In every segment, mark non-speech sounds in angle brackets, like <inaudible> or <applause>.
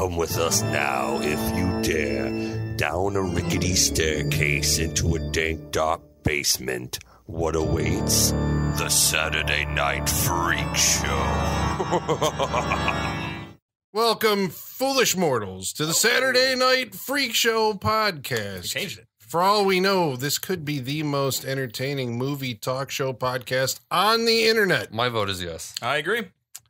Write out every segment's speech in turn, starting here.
Come with us now, if you dare, down a rickety staircase into a dank, dark basement. What awaits? The Saturday Night Freak Show. <laughs> Welcome, foolish mortals, to the Saturday Night Freak Show podcast. changed it. For all we know, this could be the most entertaining movie talk show podcast on the internet. My vote is yes. I agree.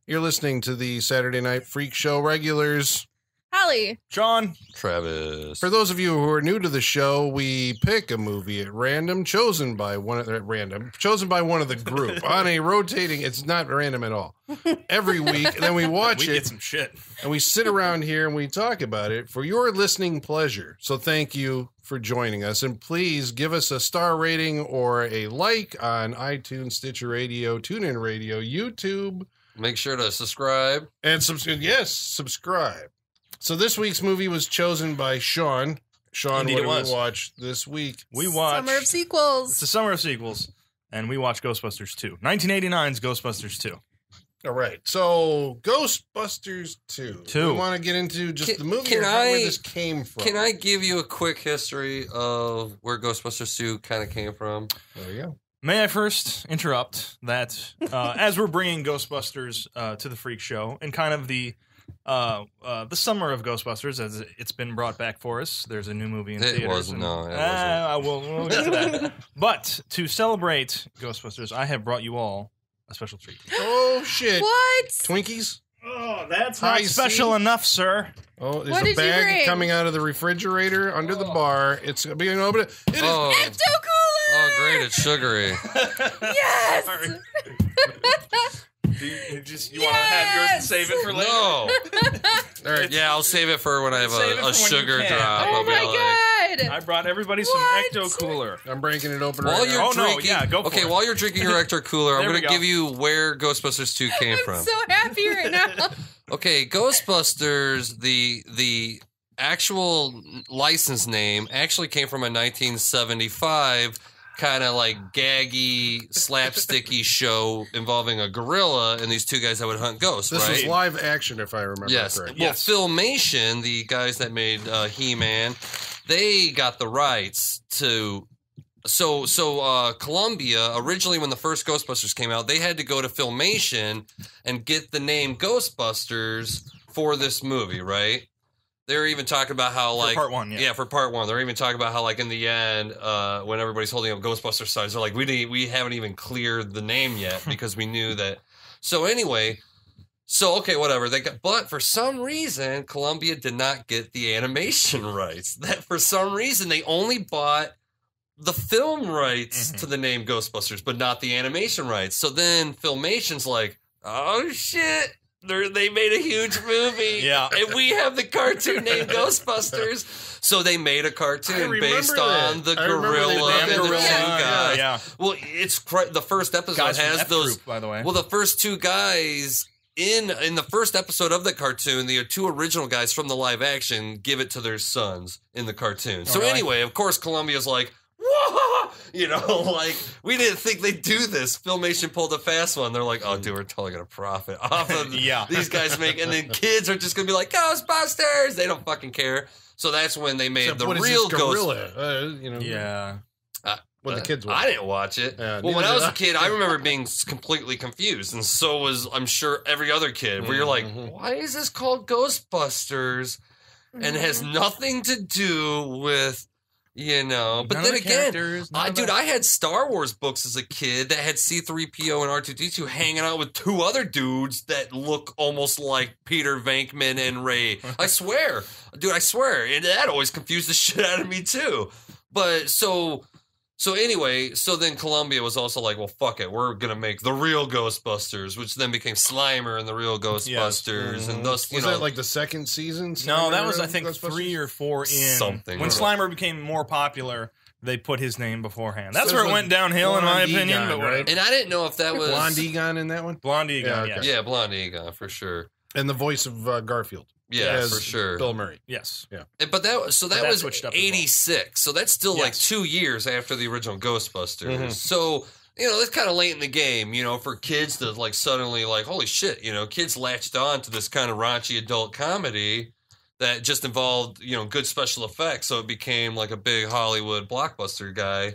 You're listening to the Saturday Night Freak Show regulars. Holly. John. Travis. For those of you who are new to the show, we pick a movie at random, chosen by one of at random, chosen by one of the group <laughs> on a rotating. It's not random at all. Every week, and then we watch we it. get some shit. and we sit around here and we talk about it for your listening pleasure. So thank you for joining us. And please give us a star rating or a like on iTunes, Stitcher Radio, TuneIn Radio, YouTube, Make sure to subscribe. and subscribe. Yes, subscribe. So this week's movie was chosen by Sean. Sean, Indeed what did was. we watch this week? We watched Summer of Sequels. It's sequels. the summer of sequels, and we watched Ghostbusters 2. 1989's Ghostbusters 2. All right. So Ghostbusters 2. Two. We want to get into just Can- the movie can or how- where I- this came from. Can I give you a quick history of where Ghostbusters 2 kind of came from? There you go. May I first interrupt that uh, <laughs> as we're bringing Ghostbusters uh, to the Freak Show and kind of the uh, uh, the summer of Ghostbusters as it's been brought back for us. There's a new movie in It theaters. wasn't, and- no, it Ah, we'll, we'll get to that. <laughs> but to celebrate Ghostbusters, I have brought you all a special treat. Oh shit. What? Twinkies? Oh, that's High not special enough, sir. Oh, there's What a did you bag bring? coming out of the refrigerator under the bar. It's being opened. It is Oh, Ecto Cooler! oh, great! It's sugary. <laughs> Yes! Sorry. <laughs> Do you, you just you want to have yours and Yes! save it for later? No. <laughs> all right. Yeah, I'll save it for when I have Save it a, for a when you sugar can. drop. Oh I'll be my like, god! I brought everybody some What? Ecto Cooler. I'm breaking it open While right you're now. Oh, no, drinking, yeah, go for okay. it. While you're drinking your Ecto Cooler, <laughs> I'm There we going to go. give you where Ghostbusters 2 came from. I'm from. so happy right now. <laughs> Okay, Ghostbusters, the the actual license name actually came from a 1975 kind of like gaggy, slapsticky <laughs> show involving a gorilla and these two guys that would hunt ghosts, This right? was live action, if I remember yes. correctly. Well, Yes. Filmation, the guys that made uh, He-Man, they got the rights to so so uh Columbia originally when the first Ghostbusters came out, they had to go to Filmation and get the name Ghostbusters for this movie, right? They're even talking about how like part one, yeah. for part one. They're even talking about how like in the end, uh, when everybody's holding up Ghostbuster signs, they're like, we didn't, we haven't even cleared the name yet <laughs> because we knew that. So anyway, so okay, whatever. They got, but for some reason, Columbia did not get the animation <laughs> rights. That for some reason they only bought the film rights Mhm. to the name Ghostbusters, but not the animation rights. So then Filmation's like, oh shit. They're, they made a huge movie, <laughs> Yeah. and we have the cartoon named <laughs> Ghostbusters. So they made a cartoon based that. on the I gorilla and the the two yeah, guys. yeah. Well, it's cr- the first episode Guys has those. Group, by the way. Well, the first two guys in in the first episode of the cartoon, the two original guys from the live action give it to their sons in the cartoon. Oh, so Oh, really? anyway, of course, Columbia's like. Whoa! You know, <laughs> like we didn't think they'd do this. Filmation pulled a fast one. They're like, "Oh, dude, we're totally gonna profit <laughs> off of <laughs> Yeah. these guys make." And then kids are just gonna be like, "Ghostbusters!" They don't fucking care. So that's when they made Except the what is real this Ghost. gorilla? Uh, you know, yeah. when the Uh, kids were. I didn't watch it. Yeah, well, when I was did a I. kid, I remember being completely confused, and so was I'm sure every other kid. Where you're like, Mhm. why is this called Ghostbusters? And it has nothing to do with, you know. But None then the again, I, dude, I had Star Wars books as a kid that had C3PO and R2D2 hanging out with two other dudes that look almost like Peter Venkman and Ray. I swear, dude, I swear, and that always confused the <laughs> shit out of me too. But so. So anyway, so then Columbia was also like, well, fuck it, we're gonna make the real Ghostbusters, which then became Slimer and the real Ghostbusters, Mhm. and thus, you was know, that like the second season? No, that was I of think Ghostbusters? three or four in. Something. When Yeah. Slimer became more popular, they put his name beforehand. That's So where it it's went like downhill, in my opinion. Egon, But right? and I didn't know if that was Blonde Egon in that one, Blondie, Egon, Yeah, yes. okay. Yeah, Blonde Egon for sure. and the voice of uh, Garfield. Yeah, as for sure. Bill Murray. Yes. And- But that was so that that was switched up as well. eighty six. So that's still like Yes. two years after the original Ghostbusters. Mhm. So you know that's kind of late in the game. You know, for kids to like suddenly like holy shit. You know, kids latched on to this kind of raunchy adult comedy. that just involved you know good special effects, so it became like a big Hollywood blockbuster guy.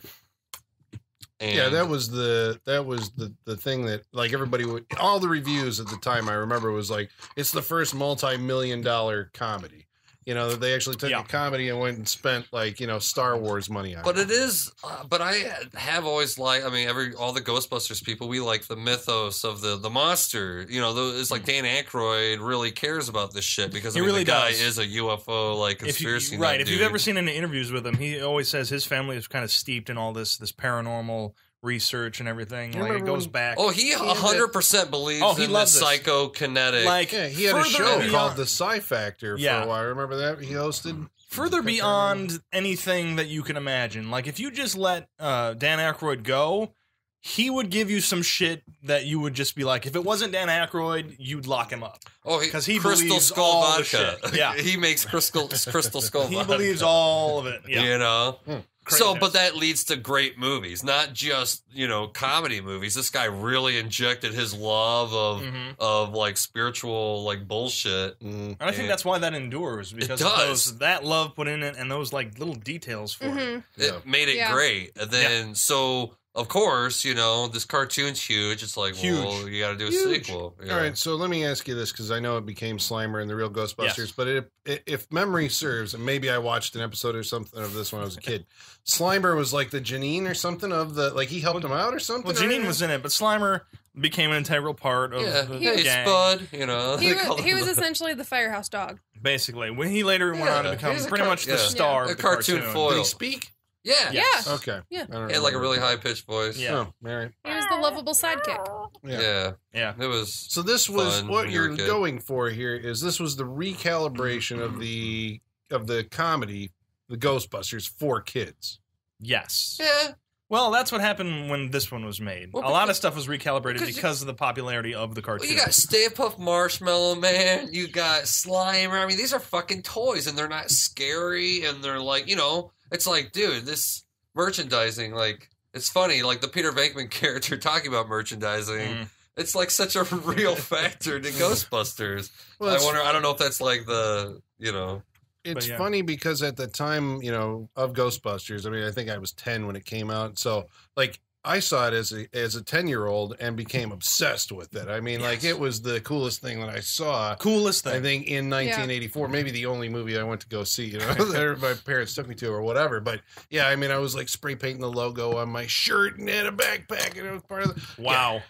And yeah, that was the that was the the thing that like everybody would all the reviews at the time I remember was like it's the first multi-million dollar comedy. You know, they actually took Yeah. a comedy and went and spent like, you know, Star Wars money on it. But it. it is, uh, but I have always liked. I mean, every all the Ghostbusters people, we like the mythos of the the monster. You know, the, it's like Dan Aykroyd really cares about this shit because I He mean, really the guy does. is a UFO like If you, conspiracy. right, nut if you've ever seen any interviews with him, he always says his family is kind of steeped in all this this paranormal research and everything. Like it goes when- back. Oh, he hundred percent believes Oh, he in loves the this. psychokinetic. like Yeah, he had a further show beyond- called The Psi Factor for Yeah. a while. Remember that he hosted? further beyond anything that you can imagine. Like if you just let uh, Dan Aykroyd go, he would give you some shit that you would just be like, if it wasn't Dan Aykroyd, you'd lock him up. oh, he, 'cause he Crystal believes Skull all the vodka. shit. Yeah. <laughs> he makes crystal Crystal Skull. He vodka. believes all of it. Yeah. You know. Hmm. So, but that leads to great movies, not just you know comedy movies. This guy really injected his love of Mhm. of like spiritual like bullshit. Mm. And I think Yeah. that's why that endures because of does. those that love put in it and those like little details for it. Mhm. It Yeah. made it Yeah. great. And then so of course you know this cartoon's huge. It's like Huge. well you got to do a Huge. sequel. All right, so let me ask you this because I know it became Slimer and the Real Ghostbusters, but it, it, if memory serves, and maybe I watched an episode or something of this when I was a kid, <laughs> Slimer was like the Janine or something of the like he helped him out or something. Well, or- Janine was in it, but Slimer became an integral part of Yeah, the hey gang. Spud, you know He <laughs> was, he was essentially the firehouse dog. Basically, when he later went on to become pretty car- much the star A of the cartoon cartoon. foil. Did he speak? Yeah. Yes. Okay. Yeah. He had like a really high pitched voice. Yeah. Oh, all right. He was the lovable sidekick. Yeah. yeah, Yeah. It was So this was Fun what when you were you're kid. going for here is this was the recalibration of the of the comedy, the Ghostbusters for kids. Yes. yeah. Well, that's what happened when this one was made. Well, a lot of because- stuff was recalibrated because you- of the popularity of the Well, cartoon. you got Stay Puft Marshmallow Man. You got Slimer. I mean, these are fucking toys, and they're not scary, and they're like, you know, it's like, dude, this merchandising, like, it's funny, like the Peter Venkman <laughs> character talking about merchandising. Mm. It's like such a <laughs> real factor to <laughs> Ghostbusters. Well, I wonder. I don't know if that's like the, you know, it's yeah. funny because at the time, you know, of Ghostbusters, I mean, I think I was 10 when it came out. So, like, I saw it as a as a 10 year old and became obsessed with it. I mean, like, it was the coolest thing that I saw. Coolest thing. I think in 1984, maybe the only movie I went to go see, you know, <laughs> that my parents took me to or whatever. But yeah, I mean, I was like spray painting the logo on my shirt and had a backpack, and it was part of the. wow.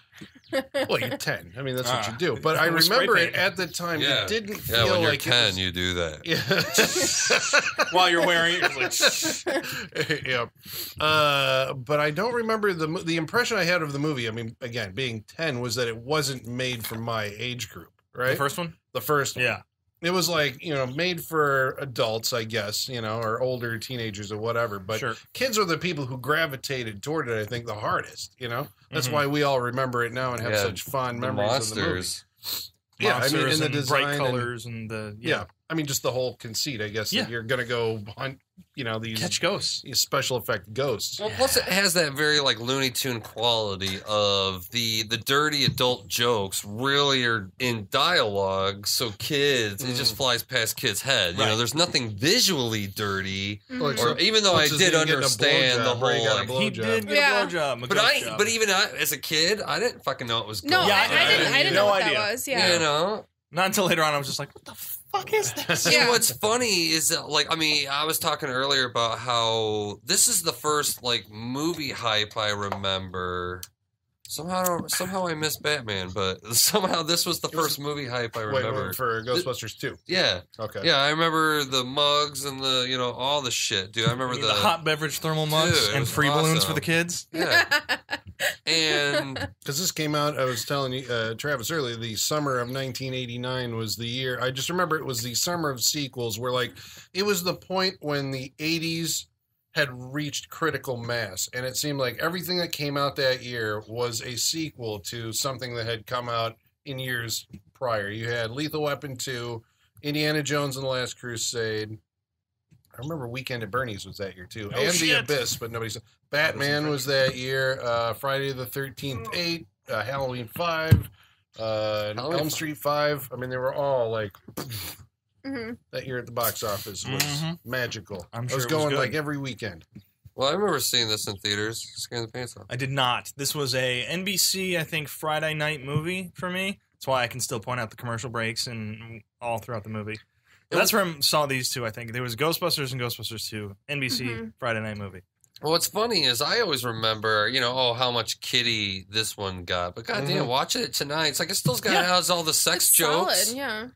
<laughs> Well, you're <laughs> 10. I mean, that's what Ah. you do. But I remember it at the time. Yeah. It didn't yeah. feel When you're like ten, was, you do that. <laughs> Yeah. While you're wearing it, you're like, yeah. Uh, but I don't remember the the impression I had of the movie. I mean, again, being 10 was that it wasn't made for my age group, right? the first one? The first one. Yeah. It was like, you know, made for adults, I guess, you know, or older teenagers or whatever. But sure. kids are the people who gravitated toward it, I think, the hardest, you know? That's Mhm. why we all remember it now and have Yeah, such fond The memories of the movie. monsters. Yeah, I mean, Monsters and the design bright colors and, the Yeah. I mean, just the whole conceit, I guess, Yeah. that you're going to go hunt, you know, these, catch ghosts. these special effect ghosts. Well, plus it has that very like Looney Tune quality of the the dirty adult jokes really are in dialogue, so kids it just mm. flies past kids' head. You know, Right. there's nothing visually dirty, mm-hmm. Like, or even though I what's did getting a understand the blowjob, where he whole. got a Like, blow- He blowjob. did get Yeah. a blowjob. a but ghost I, job. but even I, as a kid, I didn't fucking know it was. No, ghost. Yeah, I, I didn't. I didn't no know what idea. that was. Yeah. You know, not until later on, I was just like, what the fuck is this? <laughs> And Yeah. what's funny is that, like, I mean, I was talking earlier about how this is the first like movie hype I remember. Somehow, I somehow I missed Batman, but <laughs> somehow this was the first movie hype I remember. wait, for Ghostbusters 2. yeah, Okay. yeah, I remember the mugs and the you know all the shit, dude. I remember the, the, hot beverage thermal mugs Dude, and was free balloons for the kids. yeah, <laughs> and Because this came out, I was telling you, uh, Travis earlier, the summer of 1989 was the year. I just remember it was the summer of sequels where, like, it was the point when the 80s had reached critical mass. And it seemed like everything that came out that year was a sequel to something that had come out in years prior. You had Lethal Weapon 2, Indiana Jones and the Last Crusade. I remember Weekend at Bernie's was that year too, Oh, and The. Abyss, but nobody said Batman was that year. Uh, Friday the Thirteenth Eight, uh, Halloween Five, uh, Halloween Elm Street Five. I mean, they were all like hmm that year at the box office was Mhm. magical. I'm I sure was it was going good. like every weekend. Well, I remember seeing this in theaters, scaring the pants off. I did not. This was a NBC, I think, Friday night movie for me. That's why I can still point out the commercial breaks and all throughout the movie. But that's where I saw these two. I think there was Ghostbusters and Ghostbusters Two, NBC Mhm. Friday night movie. Well, what's funny is I always remember, you know, oh, how much kitty this one got. But goddamn, Mhm. watching it tonight, it's like it still's got Yeah. has all the sex It's jokes. solid, yeah.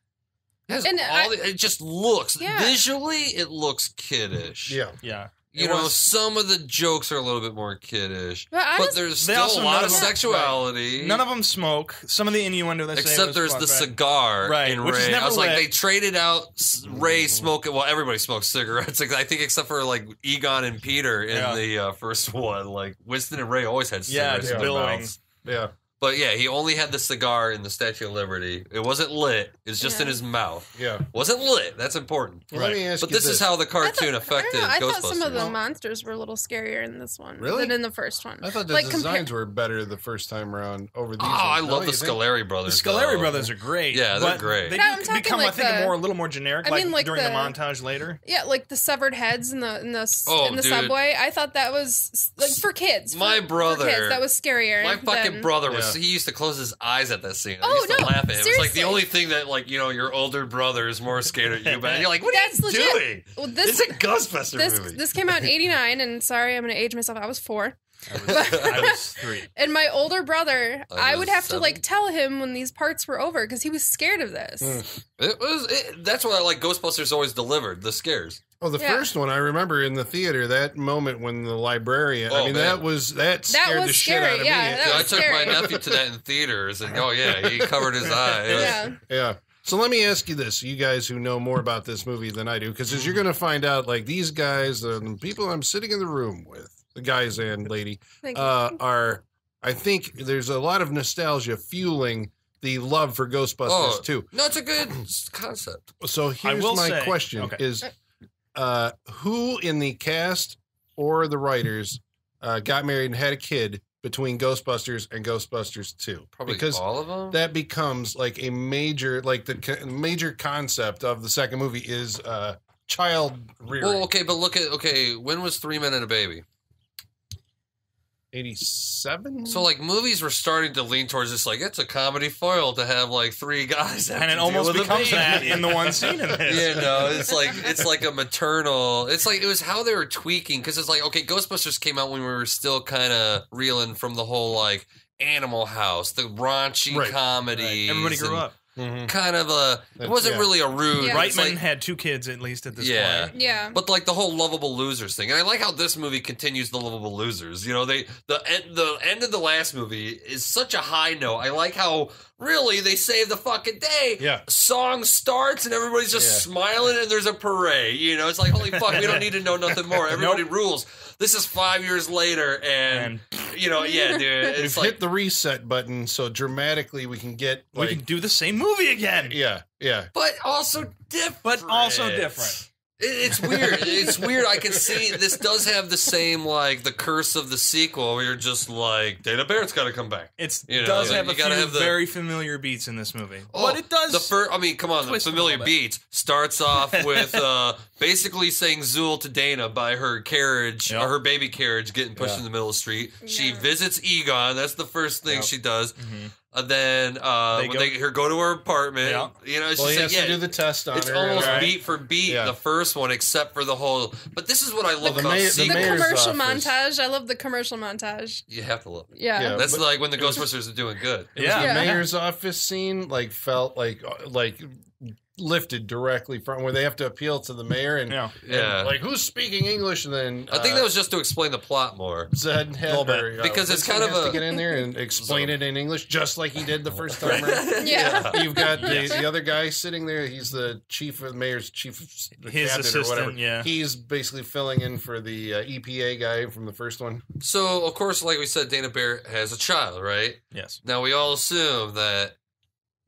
It has And all I- the, it just looks Yeah. visually, it looks kiddish. Yeah. Yeah, you It know, was- some of the jokes are a little bit more kiddish, But I but there's still also a lot of of them- sexuality. none of them smoke. Some of the innuendo they say Except was there's the right? cigar Right, in which is Ray. never I was like, they traded out s- Ray smoking. Well, everybody smokes cigarettes. I think except for like Egon and Peter in Yeah. the uh, first <laughs> one. Like Winston and Ray always had Yeah, cigarettes just in their billowing. mouths. Yeah. But yeah, he only had the cigar in the Statue of Liberty. It wasn't lit. It's just in his mouth. Yeah. Wasn't lit. That's important. Well, Let me ask But you this, is how the I cartoon thought, affected I, don't know, I Ghostbusters. thought some of the Well- monsters were a little scarier in this one Really? than in the first one. I thought the Like, compar- designs were better the first time around over these. oh, I love No, the you brothers. The brothers. Scoleri though. brothers are great. Yeah, they're but great. They No, do I'm talking become, I think, the- more a little more generic. I like, mean, like during the, the- montage later. Yeah, like the severed heads in the in the Oh, in the dude. subway. I thought that was like for kids. For, My for brother- kids, that was scarier. My fucking brother was. He used to close his eyes at that scene. I Oh, used to no, laugh at him. It's like the only thing that, like, you know, your older brother is more scared at you. But you're like, what That's are you legit. doing? Well, this it's a Ghostbuster this movie. this came out in '89, and sorry, I'm going to age myself. I was four, I was, I was three. <laughs> and my older brother, I I, would have seven. to like tell him when these parts were over because he was scared of this. Mm. it was. It, that's why I like Ghostbusters always delivered the scares. Oh, the Yeah. first one I remember in the theater. That moment when the librarian. Oh, I mean, man. that was that scared was the shit out of yeah, me. that Dude, I was took my nephew to that in theaters, and oh yeah, he covered his <laughs> eyes. Yeah, Yeah. So let me ask you this, you guys who know more about this movie than I do, because as you're going to find out, like these guys, the people I'm sitting in the room with, the guys and lady, uh, are, I think there's a lot of nostalgia fueling the love for Ghostbusters Oh. too. No, it's a good concept. So here's will my say- question: okay. Is uh, who in the cast or the writers uh, got married and had a kid between Ghostbusters and Ghostbusters Two? Probably because all of them. that becomes like a major like the co- major concept of the second movie is uh child rearing well, okay, but look at okay. When was Three Men and a Baby? 87 So like movies were starting to lean towards this. Like it's a comedy foil to have like three guys, have And it almost with a becomes that in the one scene in <laughs> this. you know, it's like it's like a maternal. It's like it was how they were tweaking because it's like okay, Ghostbusters came out when we were still kind of reeling from the whole like Animal House, the raunchy Right. comedy. Everybody grew up. Mhm. Kind of a. It wasn't yeah. really a rude. Yeah. it's Reitman like- had two kids at least at this Yeah. point. yeah. but like the whole lovable losers thing, and I like how this movie continues the lovable losers. You know, they the the end of the last movie is such a high note. I like how really they save the fucking day. yeah Song starts and everybody's just Yeah. smiling and there's a parade. You know, it's like holy fuck, we don't <laughs> need to know nothing more. Everybody rules. This is five years later, and, And you know, yeah, dude, <laughs> we've it's like hit the reset button so dramatically we can get we can do the same movie again. yeah yeah but also different. But also different. It- It's weird. It's weird. I can see this does have the same like the curse of the sequel where you're just like Dana Barrett's got to come back. It You know, does have you a few gotta have the- very familiar beats in this movie, Oh, but it does. The first, I mean, come on, the twist it a familiar beats starts off <laughs> with uh, basically saying "Zuul" to Dana by her carriage Yep. or her baby carriage getting pushed Yeah. in the middle of the street. She visits Egon. That's the first thing Yep. she does. Mhm. And then uh, They when go- they her go to her apartment. Yeah. You know, it's well he just has like, to yeah, do the test on it. it's her almost Right. beat for beat Yeah. the first one, except for the whole. But this is what I love the about ma- the the commercial office. montage. I love the commercial montage. You have to love. It. Yeah. Yeah. That's like when the Ghostbusters are doing good. It was Yeah. the mayor's office scene like felt like uh, like lifted directly from where they have to appeal to the mayor and, Yeah. and, Yeah. like who's speaking English and then I think uh, that was just to explain the plot more. Zed had Little uh, Because it's kind of has a- to get in there and explain So- it in English just like he did the first time around. <laughs> Yeah. You've got the, the other guy sitting there. He's the chief of the mayor's chief of the His cabinet or whatever. assistant, yeah. He's basically filling in for the uh, EPA guy from the first one. So, of course, like we said, Dana Barrett has a child, right? Yes. Now, we all assume that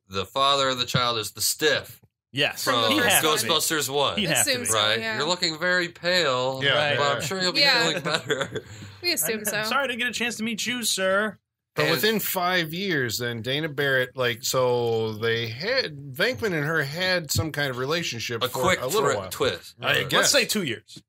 the father of the child is the stiff Yes. From the he first has to be. Ghostbusters 1, He'd have to Assume be. so. right? yeah. You're looking very pale, Yeah, Right. but I'm sure you'll be Yeah. feeling better. <laughs> We assume I'm, so. I'm sorry to get a chance to meet you, sir. But And- within five years, then Dana Barrett, like, so they had Venkman and her had some kind of relationship a for quick a little thri- while. twist. I uh, Let's say two years.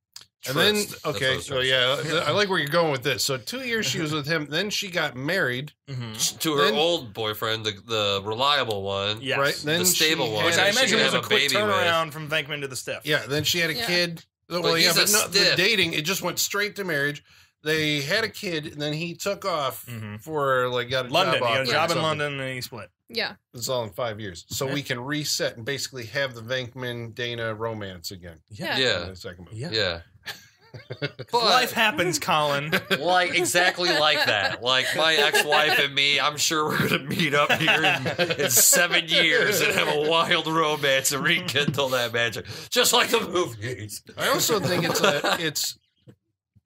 And then, Tryst. That's what I okay, so trying yeah, I like where you're going with this. So two years she was <laughs> with him, then she got married, Mm-hmm. to her Then- old boyfriend, the the reliable one. Yes. right? Then The stable one. Which I imagine was a a quick baby with. turnaround from Venkman to the stiff. Yeah, then she had a Yeah. kid. Well, he's yeah, a but no, the dating it just went straight to marriage. They had a kid, and then he took off Mhm. for like got a London. job He got a job in. London and he split. Yeah. It's all in five years, so Yeah. we can reset and basically have the Venkman Dana romance again. Yeah. in Yeah, the second movie. Yeah. yeah. But Life happens, Colin. <laughs> like exactly like that. Like my ex-wife and me, I'm sure we're gonna meet up here in, in seven years and have a wild romance and rekindle that magic, just like the movies. I also think it's a, it's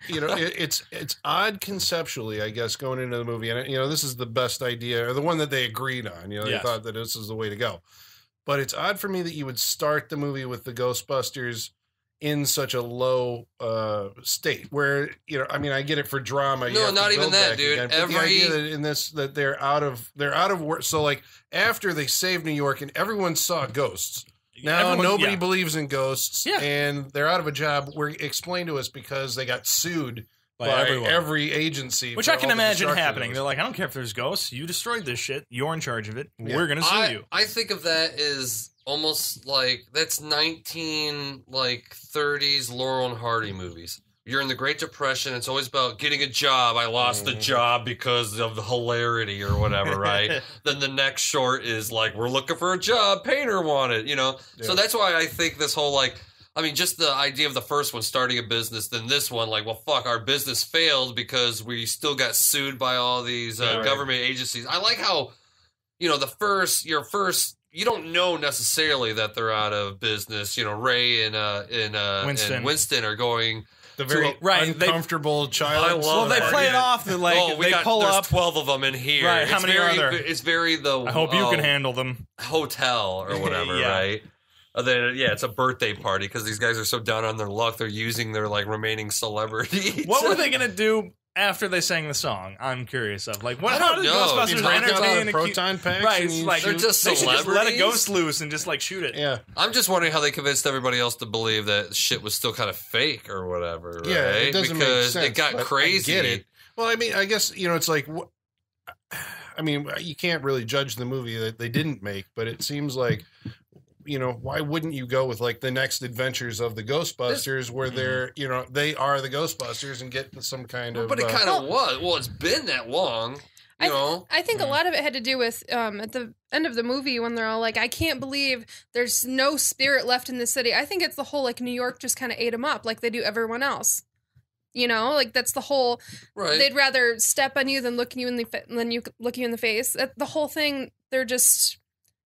you know it, it's it's odd conceptually, I guess, going into the movie, and you know this is the best idea or the one that they agreed on. You know, Yes. they thought that this is the way to go. But it's odd for me that you would start the movie with the Ghostbusters in such a low uh state where you know i mean i get it for drama No, not even that, dude. again, but the Every- idea that in this that they're out of they're out of work so like after they saved new york and everyone saw ghosts now Everyone- nobody yeah. believes in ghosts, Yeah. and they're out of a job. Were explained to us because they got sued By by, everyone. every agency, Which I can imagine happening. They're like, I don't care if there's ghosts. You destroyed this shit. You're in charge of it. Yeah. We're gonna sue I, you. I think of that as almost like that's 19 like 30s Laurel and Hardy movies. You're in the Great Depression. It's always about getting a job. I lost the Mhm. job because of the hilarity or whatever, <laughs> right? then the next short is like, we're looking for a job. Painter wanted, you know? So that's why I think this whole like, I mean, just the idea of the first one starting a business, then this one, like, well, fuck, our business failed because we still got sued by all these uh, Yeah, right. government agencies. I like how, you know, the first, your first, you don't know necessarily that they're out of business. You know, Ray and uh, and, uh, Winston. and Winston are going. the very Right, they- uncomfortable child. I love well, they play it off. That like oh, we they got pull there's up. twelve of them in here. Right, how It's many are there? It's very the. I hope you oh, can handle them. hotel or <laughs> whatever, Yeah. right? Oh, and then yeah, it's a birthday party because these guys are so down on their luck. They're using their like remaining celebrity. What were they <laughs> gonna do after they sang the song? I'm curious of like what? I how don't did know. Ghostbusters You break out all entertain the a cu- proton packs Right, and it's you like They're just they should just let a ghost loose and just like shoot it. yeah, I'm just wondering how they convinced everybody else to believe that shit was still kind of fake or whatever. Right? yeah. It doesn't because make sense. it got but I crazy. get it. Well, I mean, I guess you know, it's like. wh- <sighs> I mean, you can't really judge the movie that they didn't make, but it seems like, you know, why wouldn't you go with like the next adventures of the Ghostbusters, where Mm-hmm. they're, you know, they are the Ghostbusters and get some kind of. But it uh, kind of was. Well, it's been that long. I You th- know. I think Mhm. a lot of it had to do with um, at the end of the movie when they're all like, "I can't believe there's no spirit left in the city." I think it's the whole like New York just kind of ate them up like they do everyone else. You know, like that's the whole. Right. They'd rather step on you than look you in the fa- than you look you in the face. That- The whole thing, they're just.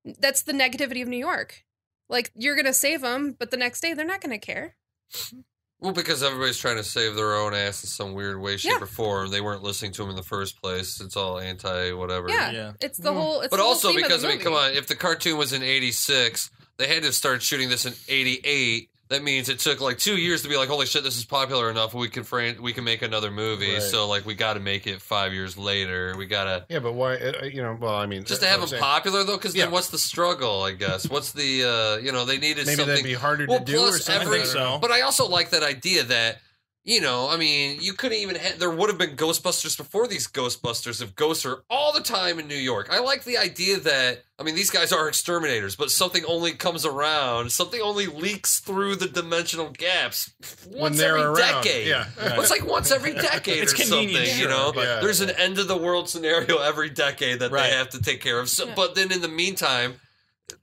That's the negativity of New York. Like you're gonna save them, but the next day they're not gonna care. Well, because everybody's trying to save their own ass in some weird way, shape, Yeah. or form. They weren't listening to him in the first place. It's all anti whatever. Yeah, Yeah. it's the whole. It's But the whole also theme of the because I mean, movie. come on, if the cartoon was in '86, they had to start shooting this in '88. That means it took like two years to be like, holy shit, this is popular enough. We can fran- we can make another movie. Right. So like, we got to make it five years later. We got to Yeah, but why? uh, You know, well, I mean, just to have what them saying. popular though. Because Yeah. then what's the struggle? I guess what's the uh, you know they needed Maybe something that'd be harder well, to do or plus something. every- I think so. But I also like that idea that, you know, I mean, you couldn't even, ha- there would have been Ghostbusters before these Ghostbusters if ghosts are all the time in New York. I like the idea that, I mean, these guys are exterminators, but something only comes around, something only leaks through the dimensional gaps once they're every around. decade. Yeah, Well, It's like once every <laughs> decade It's or something, convenient, you sure, know. but- Yeah. There's an end of the world scenario every decade that Right. they have to take care of. So, Yeah. but then in the meantime,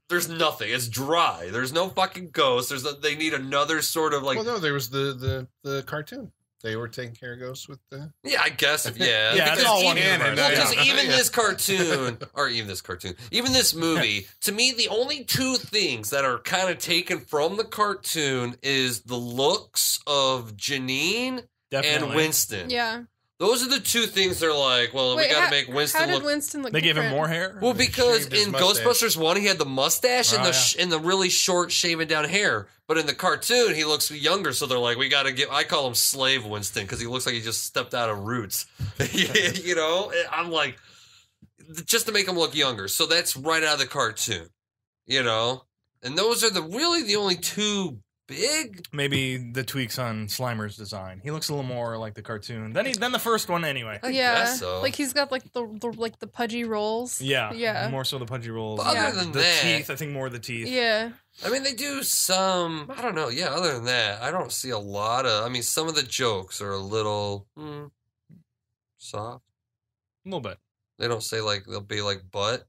there's nothing. It's dry. There's no fucking ghosts. There's no, they need another sort of like well, no, there was the the the cartoon. They were taking care of ghosts with the. yeah, I guess <laughs> yeah. Yeah, because it's all even, universe. Well, because Yeah. even <laughs> Yeah. this cartoon, or even this cartoon, even this <laughs> movie, to me, the only two things that are kind of taken from the cartoon is the looks of Janine Definitely. and Winston. yeah. Those are the two things they're like, well, we got to how- make How Winston did look. Winston look? They gave him different? more hair. well, because shaved his in mustache. Ghostbusters one, he had the mustache and Oh, the yeah. sh- and the really short, shaven down hair. But in the cartoon, he looks younger, so they're like, we got to get. I call him Slave Winston because he looks like he just stepped out of Roots. <laughs> you know, I'm like, just to make him look younger. So that's right out of the cartoon, you know. And those are the really the only two big. Maybe the tweaks on Slimer's design. He looks a little more like the cartoon than he than the first one anyway. I yeah, guess so. like he's got like the, the like the pudgy rolls. Yeah, Yeah. More so the pudgy rolls. But other Yeah. than the that, teeth, I think more the teeth. Yeah, I mean, they do some. I don't know. Yeah, other than that, I don't see a lot of. I mean, some of the jokes are a little hmm, soft. a little bit. They don't say like they'll be like butt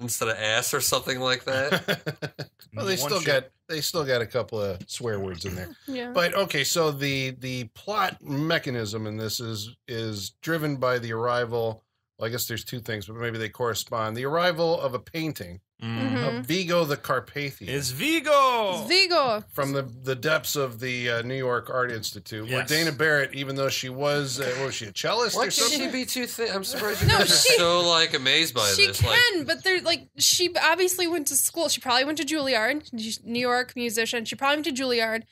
instead of ass or something like that. <laughs> well, they One still shit. got they still got a couple of swear words in there. <laughs> yeah. But okay, so the the plot mechanism in this is is driven by the arrival. Well, I guess there's two things, but maybe they correspond. The arrival of a painting Mhm. of Vigo the Carpathian Is Vigo? Vigo. from the the depths of the uh, New York Art Institute, where Dana Barrett, even though she was, uh, what was she a cellist Why or can't something? she be too thin? I'm surprised you No, guys are she- so like amazed by she this. can, Like, but they're like she obviously went to school. She probably went to Juilliard, New York musician. She probably went to Juilliard,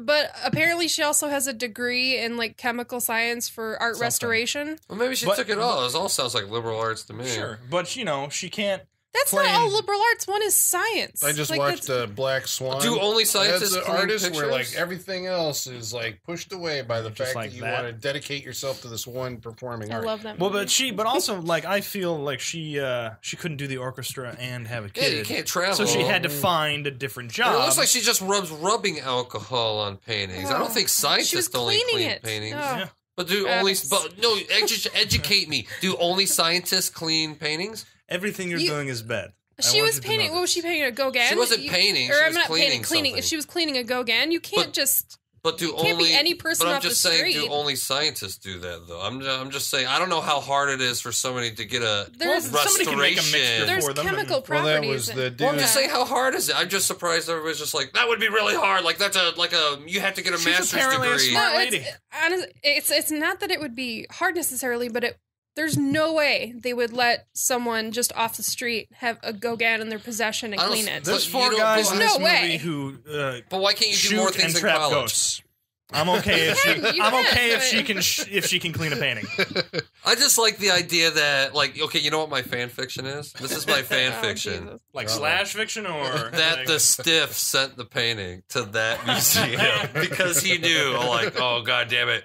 but apparently she also has a degree in like chemical science for art Something. restoration. well, maybe she But- took it all. It all sounds like liberal arts to me. Sure, but you know she can't. That's Plain- not all liberal arts. One is science. I just Like, watched that's- uh, Black Swan. Do only As scientists an clean artist, pictures? where like everything else is like pushed away by the Just fact like that you that. want to dedicate yourself to this one performing I art. love that. Well, but she, but also <laughs> like I feel like she, uh she couldn't do the orchestra and have a Yeah, you kid, can't travel. so she had to find a different And job. It looks like she just rubs rubbing alcohol on paintings. I don't think scientists only clean it. paintings. Oh. Yeah. But do only but no, edu- educate me. Do only scientists clean paintings? Everything you're You- doing is bad. I She want was you to painting. What was she painting? A Gauguin? She wasn't You- painting, she Or I'm was not cleaning painting. Cleaning. something. If she was cleaning a Gauguin, you can't But- just. But do can't be only any person But I'm off the just saying, do street. only scientists do that though? I'm just, I'm just saying. I don't know how hard it is for somebody to get a There's somebody can make a mixture restoration. there's for them chemical and- Well, properties. that was the dude. Well, I'm just Yeah. saying, how hard is it? I'm just surprised everybody's just like that would be really hard. Like that's a like a you have to get a She's master's apparently a degree. smart- No, lady. it's, honest, it's it's not that it would be hard necessarily, but it there's no way they would let someone just off the street have a Gauguin in their possession and I don't- clean it. There's four you don't- guys in No this way. movie who uh, But why can't you do shoot more things and in trap college? ghosts. I'm okay if she, can, <laughs> you I'm can, okay if but- she can sh- if she can clean a painting. <laughs> I just like the idea that like okay, you know what my fan fiction is? This is my <laughs> fan Oh, fiction. Jesus. Like slash fiction or that like- the stiff sent the painting to that museum because he knew like oh god damn it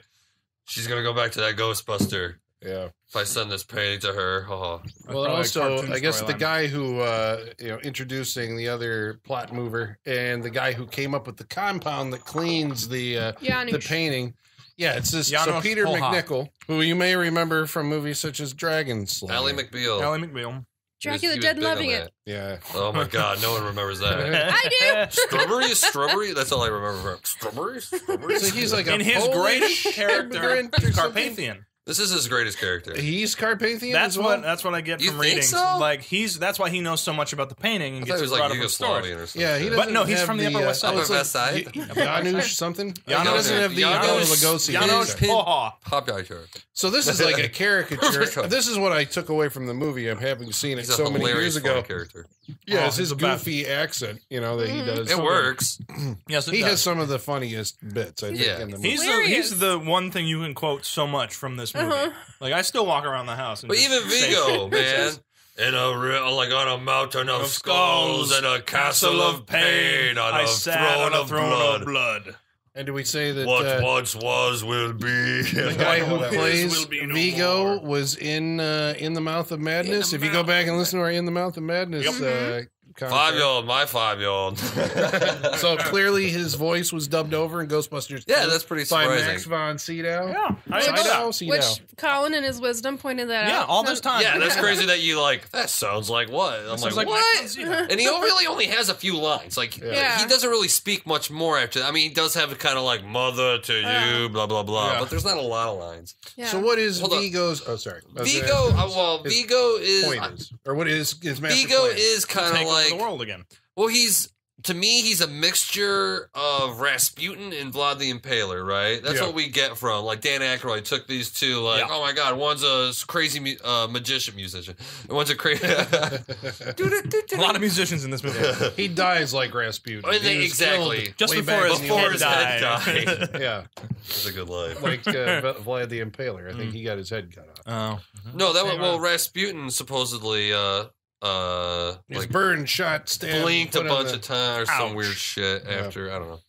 she's gonna go back to that ghostbuster yeah. If i send this painting to her oh Well, and probably a also, I guess the storyline. guy who, uh, you know, introducing the other plot mover and the guy who came up with the compound that cleans the uh, the painting. Yeah, it's this. so Peter Polhop. MacNicol, who you may remember from movies such as Dragon Slayer. ally mcbeal Ally McBeal. He was- Dracula he was Dead big and on Loving it. Yeah. oh my god no one remembers that <laughs> I do. strawberry strawberry that's all i remember strawberry strawberry So he's like a In his Polish greatest character, immigrant something? Carpathian. This is his greatest character He's Carpathian. That's as well? what that's what I get You from think readings. so? Like he's that's why he knows so much about the painting and thought gets he was brought like up from storage. yugoslavian Yeah, he doesn't. But no, he's from the Upper West Side. Upper West Side? Y- Janosz something. Janosz- he doesn't have the Janosz- Bela Lugosi. Janos accent. Poha. pop character So this is like a <laughs> caricature. Sure. this is what I took away from the movie. I'm having seen it he's a so many hilarious years funny ago. character Yeah, Oh, it's his he's the best. goofy accent, you know, that he Mhm. does. it works <clears throat> Yes, He has some of the funniest bits, I think, in the movie. He's the, Hilarious. he's the one thing you can quote so much from this movie. Uh-huh. Like I still walk around the house. And But just even <laughs> say Vigo, man, in a real, like on a mountain of, Of skulls, skulls, and a castle of pain, on I a sat throne, on a of, throne blood. of blood. And do we say that What uh, once was will be. the <laughs> guy who What is plays will be no Vigo more. was in uh, in the Mouth of Madness? If you go back and listen to our In the Mouth of Madness, uh, Five concert. year old, my five year old. <laughs> so clearly his voice was dubbed over in Ghostbusters. Yeah, 2 that's pretty by surprising. Max von Sydow. Yeah, I Which- didn't know that. Sydow, Which Sydow. Colin, in his wisdom, pointed that Yeah, out. Yeah, all this time. yeah, that's <laughs> crazy that you like. That sounds like what? I'm like, like what? Max von Sydow. and he really only has a few lines. Like Yeah. he doesn't really speak much more after. I mean, he does have a kind of like "mother to you," blah blah blah. Yeah. But there's not a lot of lines. Yeah. So what is Hold on. Vigo's? Oh, sorry. I Vigo, uh, well, Vigo is is, or what is his master Vigo plan? is kind of over like the world again. Well, he's to me, he's a mixture of Rasputin and Vlad the Impaler, right? That's Yeah. what we get from like Dan Aykroyd took these two. Like, Yeah. oh my god, one's a crazy mu- uh, magician musician, and one's a crazy. <laughs> A lot of musicians in this movie. <laughs> he dies like Rasputin. They- He was exactly. Just way before back his before old his days. head died. died. Yeah, It's a good life. like uh, <laughs> Vlad the Impaler. I Mm. think he got his head cut off. Oh, No, that was well. Rasputin supposedly uh uh He's like burned, shot, stabbed, blinked a bunch the- of times or some Ouch. weird shit Yeah. after I don't know.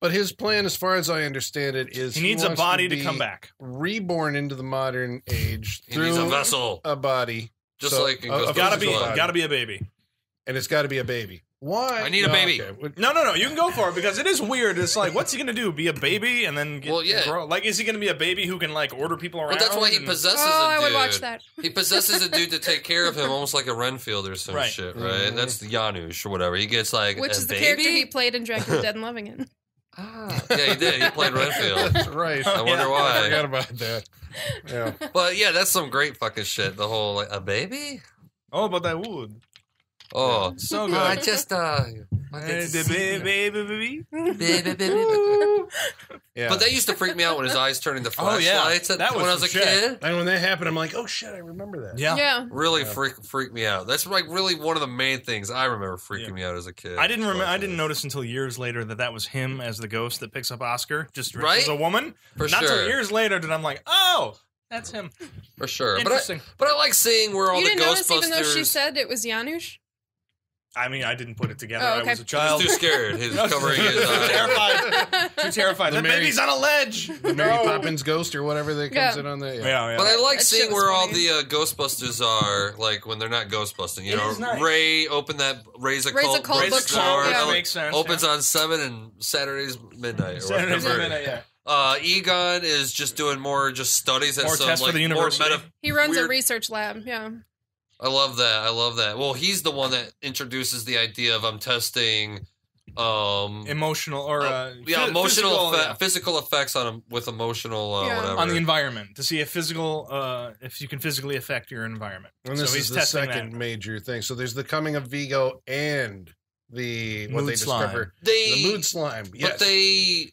But his plan, as far as I understand it, is he needs a wants body to, be come back. reborn into the modern age He through needs a vessel, a body, just So, like in a- a Gotta be, physical One. body. gotta be a baby. and it's got to be a baby. Why? I need a baby. okay. No, no, no. You can go for it because it is weird. It's like, what's he gonna do? Be a baby and then get Well, yeah. grow? Like, is he gonna be a baby who can like order people around? But that's why he possesses. and- possesses Oh, a I dude. would watch that. He possesses a dude to take care of him, <laughs> almost like a Renfield or some Right. shit, right? Mhm. That's the Janosz or whatever. He gets like Which a is the baby? character he played in Dracula Dead and Loving It. <laughs> Ah, yeah, he did. He played Renfield. That's right. I wonder Yeah. I why. forgot about that. Yeah. But yeah, that's some great fucking shit. The whole like a baby. Oh, but I would. Oh, So good. I just uh. Hey, the baby, baby, baby, baby. Yeah. But that used to freak me out when his eyes turned into Oh, yeah. flashlights. at- That was when I was a some shit. kid. and when that happened, I'm like, oh shit, I remember that. Yeah. Yeah. Really Yeah. freak freaked me out. That's like really one of the main things I remember freaking Yeah. me out as a kid. I didn't remember. I didn't notice until years later that that was him as the ghost that picks up Oscar, just dressed Right? as a woman. for Not sure. till years later did I'm like, oh, that's him. For sure. But I, Interesting. but I like seeing where all You the didn't notice Ghostbusters. even though she said it was Janosz? I, mean, I didn't put it together. Oh, I was a He child. was too scared. He was <laughs> covering his too eyes. terrified. Too terrified. The The Mary- baby's on a ledge. The Mary No. Poppins ghost or whatever that comes Yeah. in on that. Yeah, Yeah. yeah. But I like That seeing shit was where all the uh, Ghostbusters are, like when they're not Ghostbusting. You It know, is nice. Ray opened that Ray's a Ray's a cult, Cult Raise a bookstore, yeah. That makes sense. opens yeah. on seven and Saturdays midnight. Or Saturdays whatever. midnight, yeah. Uh, Egon is just doing more just studies at More some tests for like the more university. meta. He runs a research lab. Yeah. I love that. I love that. Well, he's the one that introduces the idea of I'm testing. Um, Emotional or uh, yeah, phy- emotional physical, effe- yeah. physical effects on him with emotional uh, Yeah. whatever. on the environment to see if physical, uh, if you can physically affect your environment. And so this he's is the testing second that. major thing. So there's the coming of Vigo and the what they slime. discover they, the mood slime. Yes, but they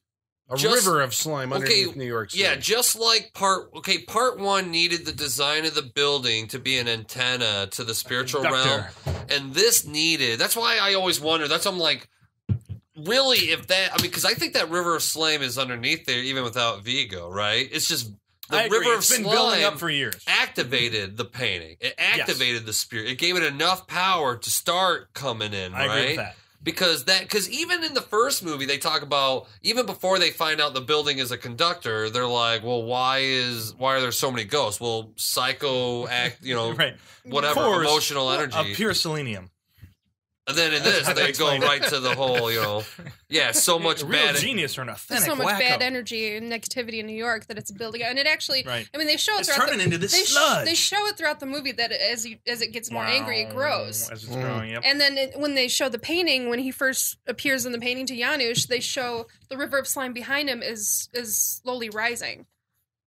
a just- river of slime okay, underneath New York City. Yeah, just like part okay, part one needed the design of the building to be an antenna to the spiritual realm, and this needed. That's why I always wonder. That's why I'm like, really, if that. I mean, because I think that river of slime is underneath there, even without Vigo, right? It's just the I agree. river of It's been slime building up for years. activated the painting. It activated the spirit. It gave it enough power to start coming in, I right? agree with that. Because that because even in the first movie they talk about even before they find out the building is a conductor they're like well why is why are there so many ghosts well psycho <laughs> act you know Right. whatever Cores emotional energy Of pure selenium. And then in this, they go right to the whole you know yeah so <laughs> much a real bad genius or an There's authentic so much wacko. bad energy and negativity in New York that it's building up. And it actually, Right. I mean, they show it It's throughout turning the, into this they, sh- they show it throughout the movie that as you, as it gets more angry, it grows. As it's Mm. growing, yep. And then it, when they show the painting, when he first appears in the painting to Janosz, they show the river of slime behind him is is slowly rising.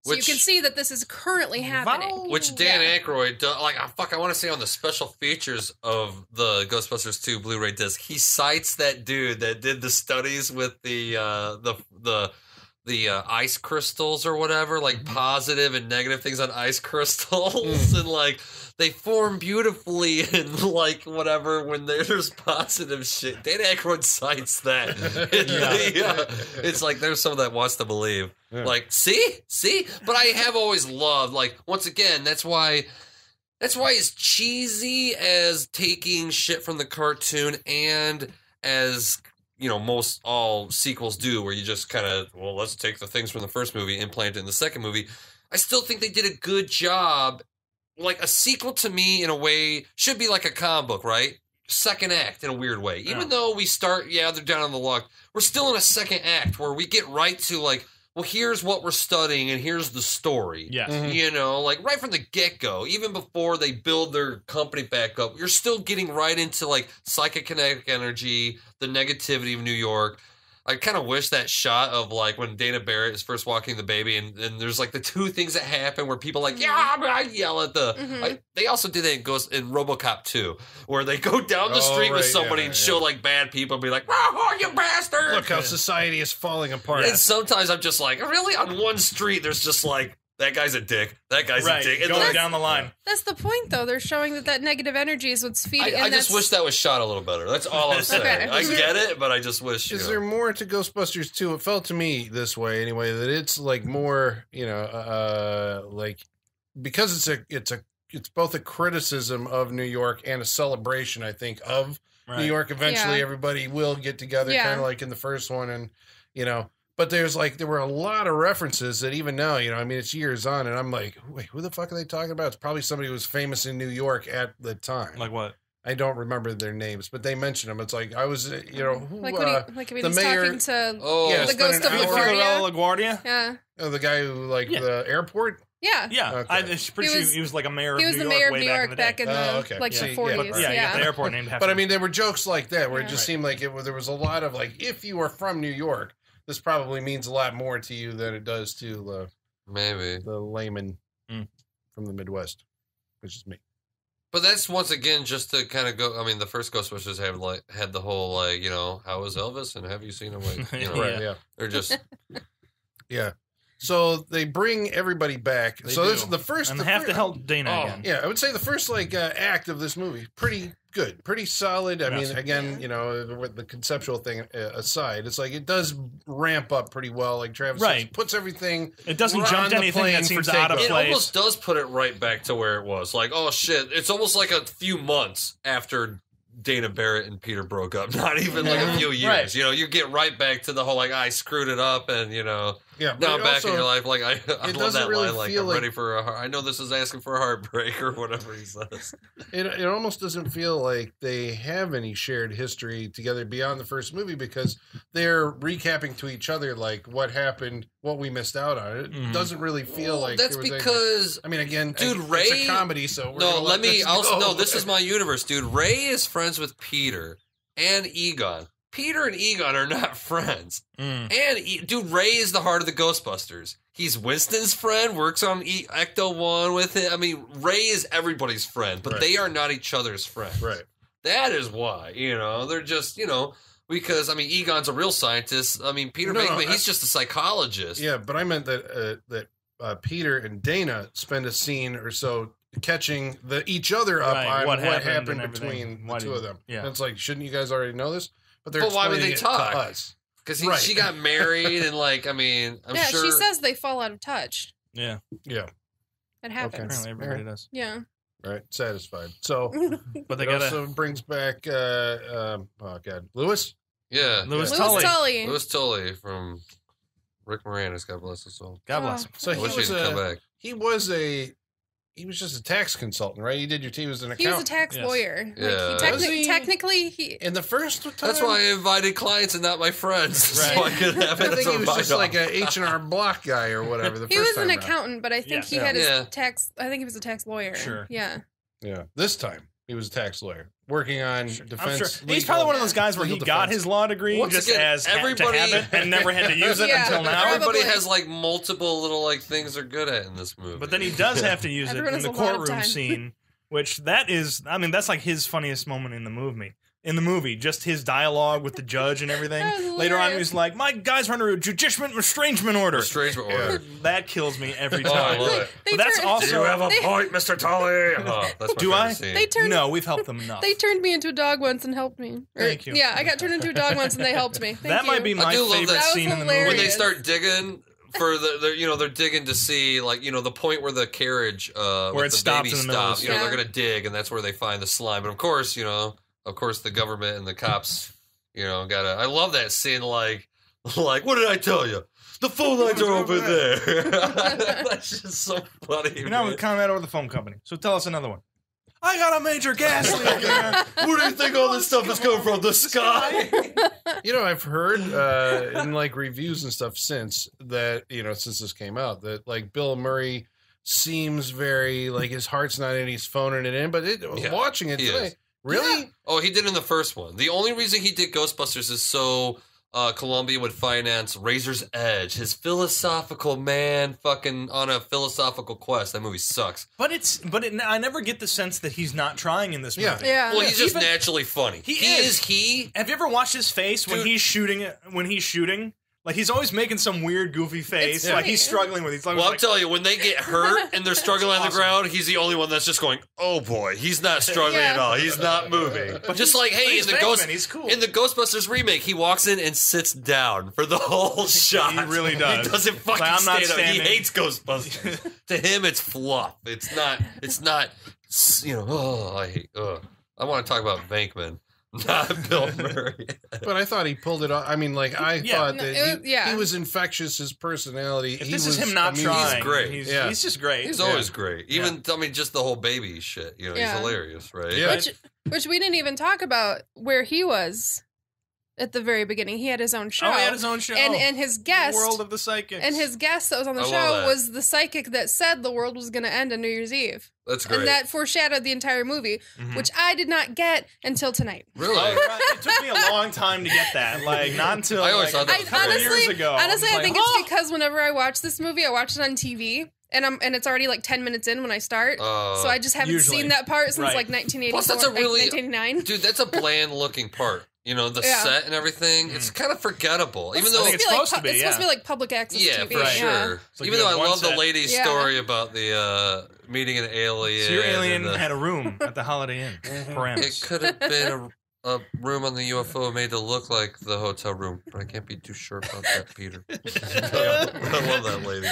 So Which- you can see that this is currently happening. Which Dan Yeah. Aykroyd, do- like, fuck, I want to say on the special features of the Ghostbusters 2 Blu-ray disc, he cites that dude that did the studies with the uh, the the the uh, ice crystals or whatever, like Mm-hmm. positive and negative things on ice <laughs> crystals, and like they form beautifully <laughs> and like whatever when there's positive shit. Dan Aykroyd cites that. <laughs> the, uh, it's like there's someone that wants to believe. Yeah. Like, see, see, but I have always loved. Like, once again, that's why. That's why as cheesy as taking shit from the cartoon and as you know most all sequels do, where you just kind of well, let's take the things from the first movie, and implant it in the second movie. I still think they did a good job. Like a sequel to me, in a way, should be like a comic book, right? Second act in a weird way. Even Yeah. though we start, yeah, they're down on the log. We're still in a second act where we get right to like, well, here's what we're studying and here's the story. yes. Mhm. You know, like right from the get go, even before they build their company back up, you're still getting right into like psychokinetic energy, the negativity of New York. I kind of wish that shot of like when Dana Barrett is first walking the baby, and, and there's like the two things that happen where people like, Mhm. yeah, I yell at the. Mhm. I, they also do that in Ghost in RoboCop 2, where they go down the Oh, street with somebody yeah, and yeah. show like bad people and be like, oh, you bastard! Look how society is falling apart. And sometimes I'm just like, really? On one street, there's just like, that guy's a dick. That guy's right, a dick. And going like, down the line. That's the point, though. They're showing that that negative energy is what's feeding. I, and I just wish that was shot a little better. That's all I'm saying. Okay. I <laughs> get it, but I just wish. You Is know. there more to Ghostbusters 2? It felt to me this way anyway that it's like more, you know, uh like because it's a it's a it's both a criticism of New York and a celebration, I think, of Right. New York. Eventually Yeah. everybody will get together, Yeah. kind of like in the first one, and you know. But there's like there were a lot of references that even now, you know, I mean, it's years on, and I'm like, wait, who the fuck are they talking about? It's probably somebody who was famous in New York at the time. Like what? I don't remember their names, but they mentioned them. It's like I was, uh, you know, who, like when, uh, he, like when the he's mayor- talking to Oh, Yeah, the ghost of an hour- LaGuardia. LaGuardia? Yeah, Oh, the guy who like Yeah. the airport. yeah. Yeah, Okay. I, I'm pretty He sure was- he was like a mayor of He was New the York mayor of way New back York in the back in Oh, the okay. like yeah, the yeah, but, forties. yeah, you got Yeah, the airport named after But I mean, there were jokes like that where it just Right. seemed like it. There was a lot of like, if you are from New York, this probably means a lot more to you than it does to uh, maybe. the layman Mm. from the Midwest, which is me. But that's once again just to kind of go. I mean, the first Ghostbusters had like had the whole like you know how was Elvis and have you seen him like <laughs> you know Yeah. Right? Yeah. they're just <laughs> Yeah. So they bring everybody back. They so this is the first. and the they have fir- to help Dana Oh, again. Yeah, I would say the first like uh, act of this movie pretty good, pretty solid. I Yes. mean, again, Yeah. you know, with the conceptual thing uh, aside, it's like it does ramp up pretty well. Like Travis Right. says, puts everything. It doesn't Right jump to the anything that for seems out of takeoff. it place. almost does put it right back to where it was. Like oh shit, it's almost like a few months after Dana Barrett and Peter broke up. <laughs> Not even like a few years. Right. You know, you get right back to the whole like I screwed it up and you know Yeah, now I'm back also- in your life. Like I, <laughs> I love that really line. Like I'm like- ready for a. I know this is asking for a heartbreak or whatever he says. It, it almost doesn't feel like they have any shared history together beyond the first movie because they're recapping to each other like what happened, what we missed out on. It Mhm. doesn't really feel Well, like that's there was anything- because I mean, again, Dude, it's Ray- a comedy, so we're no, gonna let me. I'll, go. no, this is my universe, dude. Ray is friends with Peter and Egon. Peter and Egon are not <laughs> friends. Mm. And e- dude, Ray is the heart of the Ghostbusters. He's Winston's friend. Works on e- Ecto One with him. I mean, Ray is everybody's friend, but Right. they are not each other's friends. right. That is why. You know, they're just you know because I mean, Egon's a real scientist. I mean, Peter No, Venkman, I- he's just a psychologist. Yeah, but I meant that uh, that uh, Peter and Dana spend a scene or so catching the each other up Right, on what what, happened happened, between the two of them. yeah. And it's like, shouldn't you guys already know this? But they're But why would they talk? Because Right. she got married and like I mean, I'm yeah. sure She says they fall out of touch. Yeah, Yeah, It happens. apparently everybody does. Yeah. right. Satisfied. So <laughs> But they gotta. also brings back, uh, um, oh god, Lewis. yeah. Louis Louis Tully. Tully. Louis Tully from Rick Moranis. God bless his soul. God bless Oh. him. So I he wish was he'd come a back. he was a he was just a tax consultant, right? He did your team as an accountant. He was a tax Yes. lawyer. Like, Yeah. he techni- Was he? technically, he. In the first time, That's why I invited clients and not my friends, so I Right. could have I think he was just write-off. like a H and R Block guy or whatever. The He first was an time around. accountant, but I think Yeah. he had his Yeah. tax. I think he was a tax lawyer. Sure. Yeah. Yeah, this time he was a tax lawyer working on I'm defense. sure he's probably one of those guys where he legal got his law degree Once just again, as ha- everybody- to have it and <laughs> never had to use it Yeah. until now. Everybody- Everybody Probably. has like multiple little like things they're good at in this movie. But then he does <laughs> have to use it in the a lot of courtroom scene, which that is, I mean, that's like his funniest moment in the movie. In the movie, just his dialogue with the judge and everything. Later on, he's like, "My guy's are under a judicial estrangement order." strange order. <laughs> That kills me every <laughs> Oh, I time. love it. They But that's turned- also- Do you have a They- point, Mr. Tully? <laughs> Oh, that's my Do favorite I? Scene. They turned. no, we've helped them enough. They turned me into a dog once and helped me. Or- Thank you. Yeah, I got turned into a dog once and they helped me. Thank that you. might be I my do love favorite that. That was scene in the when movie. they hilarious. start digging for the, they're, you know, they're digging to see like, you know, the point where the carriage, uh, Where with it the stops baby in the middle of stops. the You know, they're street. gonna dig, and that's where they find the slime. But of course, you know, of course, the government and the cops, you know, gotta. I love that scene. Like, like, what did I tell you? The phone lines are over there. <laughs> <laughs> that's just so funny. You know, man. we kind of over the phone company. So tell us another one. I got a major gas <laughs> leak. here. Where do you think all this stuff is coming from? The sky. You know, I've heard uh, in like reviews and stuff since that you know since this came out that like Bill Murray seems very like his heart's not in, he's phoning it in. But it, Yeah, watching it today, is. really, Oh, he did in the first one. The only reason he did Ghostbusters is so uh, Columbia would finance Razor's Edge, his philosophical man, fucking on a philosophical quest. That movie sucks. But it's but it, I never get the sense that he's not trying in this movie. Yeah. yeah. Well, he's just Even- naturally funny. He he is. is he. Have you ever watched his face when he's shooting? When he's shooting, like he's always making some weird, goofy face, It's like funny. he's struggling with. He's like, Well, I'm like, telling you, when they get hurt <laughs> and they're struggling on the awesome. ground, he's the only one that's just going, "Oh boy, he's not struggling Yeah. at all. He's not moving." <laughs> But just like, hey, he's in the Venkman, Ghost, he's cool. in the Ghostbusters remake, he walks in and sits down for the whole <laughs> shot. He really does. He doesn't fucking Like, I'm not stand up. He hates Ghostbusters. to him, it's fluff. It's not. It's not. You know. Oh, I hate. Ugh. I want to talk about Venkman, <laughs> not Bill Murray. But I thought he pulled it off. I mean, like I Yeah. thought No, that it he, was- yeah. he was infectious. His personality. if he this was, is him not I mean, trying, he's great. He's, Yeah. he's just great. He's Yeah. always great. Even I mean, just the whole baby shit. You know, Yeah. he's hilarious, right? Yeah. Which, which <laughs> we didn't even talk about where he was at the very beginning. He had his own show. oh, he had his own show. and and his guest World of the Psychics. and his guest that was on the I show was the psychic that said the world was going to end on New Year's Eve, That's great. and that foreshadowed the entire movie, Mhm. which I did not get until tonight. really? Oh. It took me a long time to get that. Like not until I always like, thought that I was a couple great. honestly, years ago. honestly, was I like, think "Oh." it's because whenever I watch this movie, I watch it on TV, and I'm and it's already like ten minutes in when I start, Uh, so I just haven't usually. seen that part since Right. like 1984, Plus, that's a really- 1989. dude, that's a bland looking part. You know, the Yeah. set and everything. It's kind of forgettable. Even though, supposed, it's to be like, supposed to be, it's supposed to be like public access yeah, TV. for Right. yeah. sure. like Even though I have one love the lady's Yeah. story about the uh, meeting an alien. So your alien and the- had a room <laughs> at the Holiday Inn. it could have <laughs> been a, a room on the UFO made to look like the hotel room, but I can't be too sure about that, Peter. <laughs> I love that lady.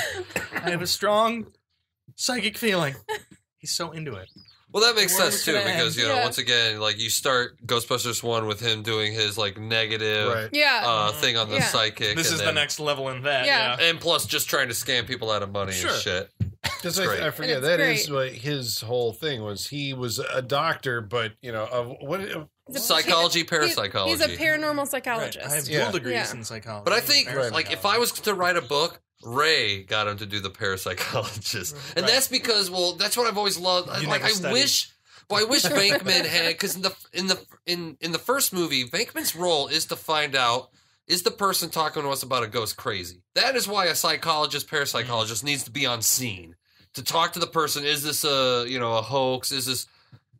I have a strong psychic feeling. He's so into it. Well, that makes sense too because end. you know Yeah. once again, like you start Ghostbusters one with him doing his like negative Right. Yeah. uh, thing on the Yeah. psychic. This and is the next level in that. Yeah. Yeah. and plus just trying to scam people out of money Sure. <laughs> and shit. Because I, I forget it's that is great. what his whole thing was. He was a doctor, but you know, of what? He's Psychology, parapsychology. He's a <laughs> paranormal Right. psychologist. I have Yeah. dual degrees Yeah. in psychology. But I think, Right. like, if I was to write a book, Ray got him to do the parapsychologist, and Right. that's because, well, that's what I've always loved. You like, I studied. wish, well, I wish <laughs> Venkman had, because in the in the in in the first movie, Venkman's role is to find out is the person talking to us about a ghost crazy. That is why a psychologist, parapsychologist needs to be on scene to talk to the person. Is this a you know a hoax? Is this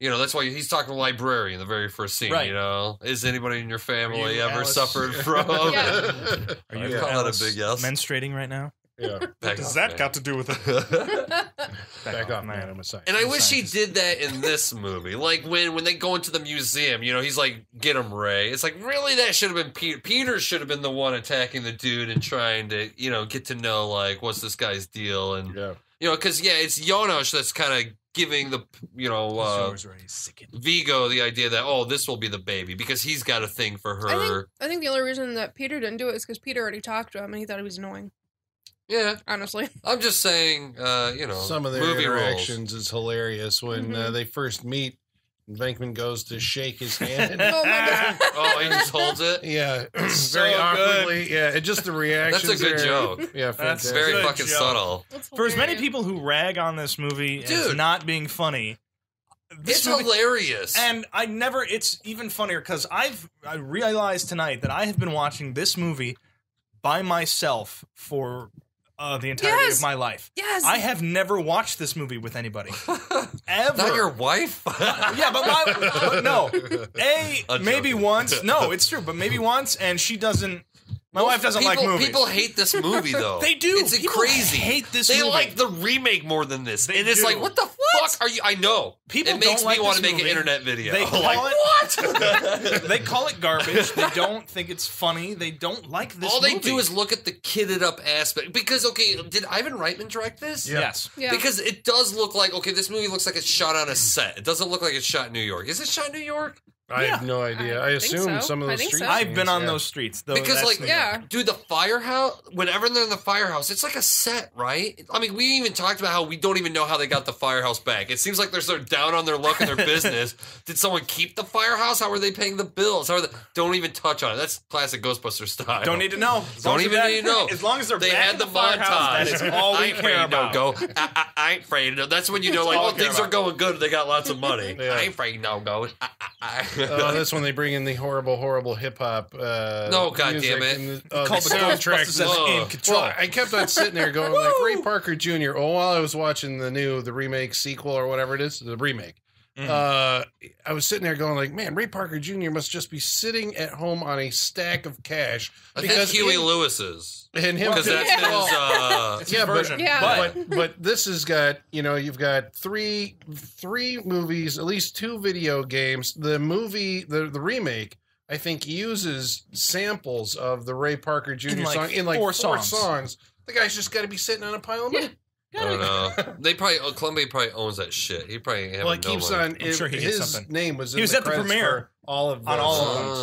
you know, that's why he's talking to the librarian in the very first scene. Right. You know, is anybody in your family you ever Alice? suffered <laughs> from? Yeah. Are <laughs> I'd you call that a big yes. menstruating right now? yeah. Back Does off, that man. got to do with it? <laughs> Back off, man. I'm a scientist. And I wish he did that in this movie. Like when when they go into the museum, you know, he's like, "Get him, Ray." It's like really that should have been Peter. Peter should have been the one attacking the dude and trying to, you know, get to know like what's this guy's deal and Yeah. You know, because yeah, it's Janosz that's kind of giving the you know uh, Vigo the idea that oh this will be the baby because he's got a thing for her. I think her. I think the only reason that Peter didn't do it is because Peter already talked to him and he thought he was annoying. Yeah, Honestly, <laughs> I'm just saying, uh, you know, Some of their movie roles. interactions is hilarious when uh, Mhm. they first meet. Venkman goes to shake his <laughs> hand. oh Oh, he just holds it. yeah, <clears throat> So very good. awkwardly. Yeah, it just the reaction. That's a good joke. <laughs> Yeah, That's fantastic. It's very Good fucking joke. subtle. For as many people who rag on this movie as not being funny, this It's movie, hilarious. and I never. It's even funnier because I've I realized tonight that I have been watching this movie by myself for uh, the entirety Yes. of my life. yes, I have never watched this movie with anybody <laughs> ever. Not your wife? <laughs> yeah, but my but no. <laughs> A I'm maybe once. No, it's true, but maybe once, and she doesn't. My wife doesn't people, like movies. People hate this movie <laughs> though. They do. It's People crazy. hate this They movie. like the remake more than this. They and it's do. like, what the What? fuck are you? I know. People it makes don't like me want to this make an internet video. They <laughs> call like, it- what? <laughs> they call it garbage. They don't think it's funny. They don't like this. All they do is look at the kidded up aspect. Because okay, did Ivan Reitman direct this? Yeah. yes. yeah. Because it does look like okay, this movie looks like it's shot on a set. It doesn't look like it's shot in New York. Is it shot in New York? I have no idea. I, I assume so. some of those streets. so. I've been on yeah. those streets though. Because like Yeah. York. Dude, the firehouse, whenever they're in the firehouse, it's like a set, right? I mean, we even talked about how we don't even know how they got the firehouse back. It seems like they're so down on their luck in their <laughs> business. Did someone keep the firehouse? How are they paying the bills? How are they, don't even touch on it. That's classic Ghostbuster style. don't need to know. As Don't even need to know. As long as they're They back had in the, firehouse, montage. that is <laughs> all we ain't care afraid about. go. I, I, I ain't afraid no. That's when you know, like, all oh, things are going good. They got lots of money. <laughs> Yeah. I ain't afraid no go. I, I, I. Oh, that's when they bring in the horrible, horrible hip hop. Uh, No, God music damn it. and The, oh, Called the the soundtrack. Ghostbusters in control. Well, I kept on sitting there going like Ray Parker Jr. Oh, while I was watching the new, the remake sequel or whatever it is, the remake. Mhm. Uh, I was sitting there going like, man, Ray Parker Jr. must just be sitting at home on a stack of cash I think Huey in- Lewis and him because too. that's <laughs> Yeah. his. Uh, It's yeah, his but- Yeah. But but but this has got you know you've got three three movies at least two video games the movie the the remake i think uses samples of the ray parker jr In, like, song in like four four, songs. songs. the guy's just got to be sitting on a pile of money I don't know. <laughs> They probably uh, Columbia probably owns that shit. He probably well it no keeps money. on I'm sure he his something. name was He was the at the premiere all of on all of songs.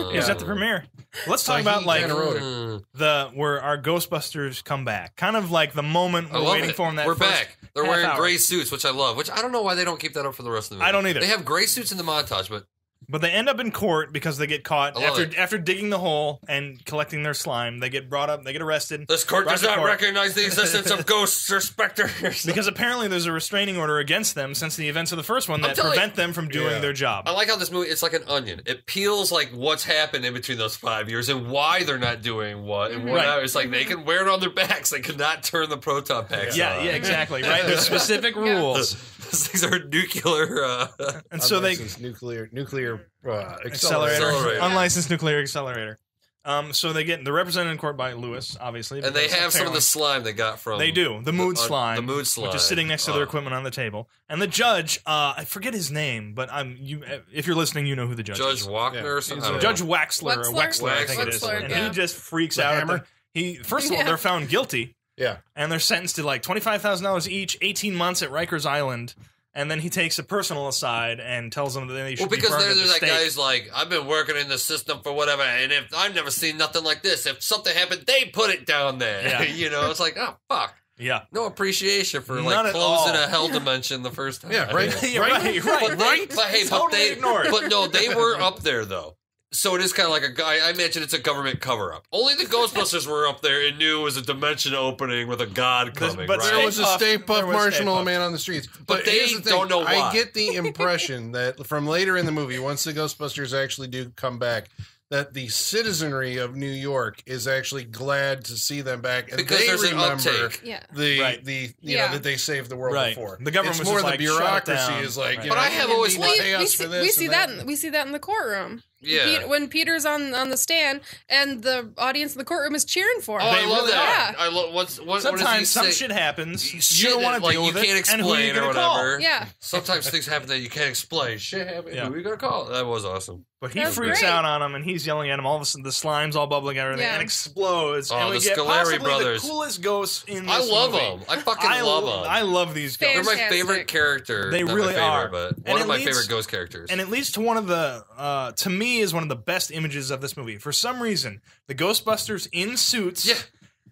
Oh. he was at the premiere. Let's So talk about like kinda wrote it. The where our Ghostbusters come back. Kind of like the moment we're waiting it. for them. That We're first back. They're wearing hour. gray suits, which I love. Which I don't know why they don't keep that up for the rest of the movie. I don't either. They have gray suits in the montage, but But they end up in court because they get caught after it. after digging the hole and collecting their slime. They get brought up. They get arrested this court does not court. recognize the existence of <laughs> ghosts or specters. because apparently there's a restraining order against them since the events of the first one I'm that telling prevent them from doing Yeah. their job. I like how this movie it's like an onion. It peels like what's happened in between those five years and why they're not doing what and Right. whatever. It's like they can wear it on their backs. They could not turn the proton packs yeah, on. yeah, exactly. Right. <laughs> There's specific Yeah. rules, These things are nuclear. Uh, and so they Unlicensed nuclear nuclear uh, accelerator, Accelerator. unlicensed nuclear accelerator. Um, so they get they're represented in court by Lewis, obviously, and they have some of the slime they got from. They do the mood uh, slime, The mood slime, which is sitting next to their Uh, equipment on the table. And the judge, uh, I forget his name, but I'm you. If you're listening, you know who the judge, Judge is. Wagner Yeah, or something. he's I a- don't Judge know. Waxler, or Wexler? Wexler, I think it is, Wexler, and yeah. he just freaks The out. At the, he first of all, Yeah. they're found guilty, yeah and they're sentenced to like twenty five thousand dollars each, eighteen months at Rikers Island. And then he takes a personal aside and tells them that they should Well, be because burned there, at the there's that stake. guy's like, I've been working in the system for whatever, and if I've never seen nothing like this, if something happened, they put it down there. Yeah. <laughs> you know, it's like, oh fuck, Yeah, no appreciation for None like at closing all. a hell dimension the first time. <laughs> yeah right Yeah, right right, right, But, they, right. but hey, but Totally they, ignored. but no, they were up there though. So it is kind of like a guy. I imagine it's a government cover up. Only the Ghostbusters were up there and knew it was a dimension opening with a god This- coming. but right? There was a Puft. Stay There Puft was Stay Marshmallow Puft. Man on the streets. But, they here's the thing. don't know why. I get the <laughs> impression that from later in the movie, once the Ghostbusters actually do come back, that the citizenry of New York is actually glad to see them back. And Because they there's an remember uptake. Yeah. the Right. the you Yeah. know that they saved the world Right. before. The government it's was more just the like, shut it bureaucracy down. is like, Right. you But know, I have always need Well, you- chaos we for see, this we see and that in, we see that in the courtroom. Yeah. Pete- when Peter's on on the stand and the audience in the courtroom is cheering for him. Oh, I love that. are. I love what's what, what Sometimes some say? shit happens. Shit you don't want to like, deal you with can't it, and who are you explain or gonna call? whatever. Yeah. Sometimes things happen that you can't explain. Shit happened. Yeah. Who are you gonna call? That was awesome. But he That's freaks great. out on him, and he's yelling at him. All of a sudden, the slime's all bubbling out, and Yeah. and explodes. Oh, and we the get Scoleri brothers. the coolest ghosts in this I love movie. them. I fucking I love them. I love these ghosts. They're my favorite character. They Not really my favorite, are. But one it of my leads- favorite ghost characters. and it leads to one of the, uh, to me, is one of the best images of this movie. For some reason, the Ghostbusters in suits. Yeah.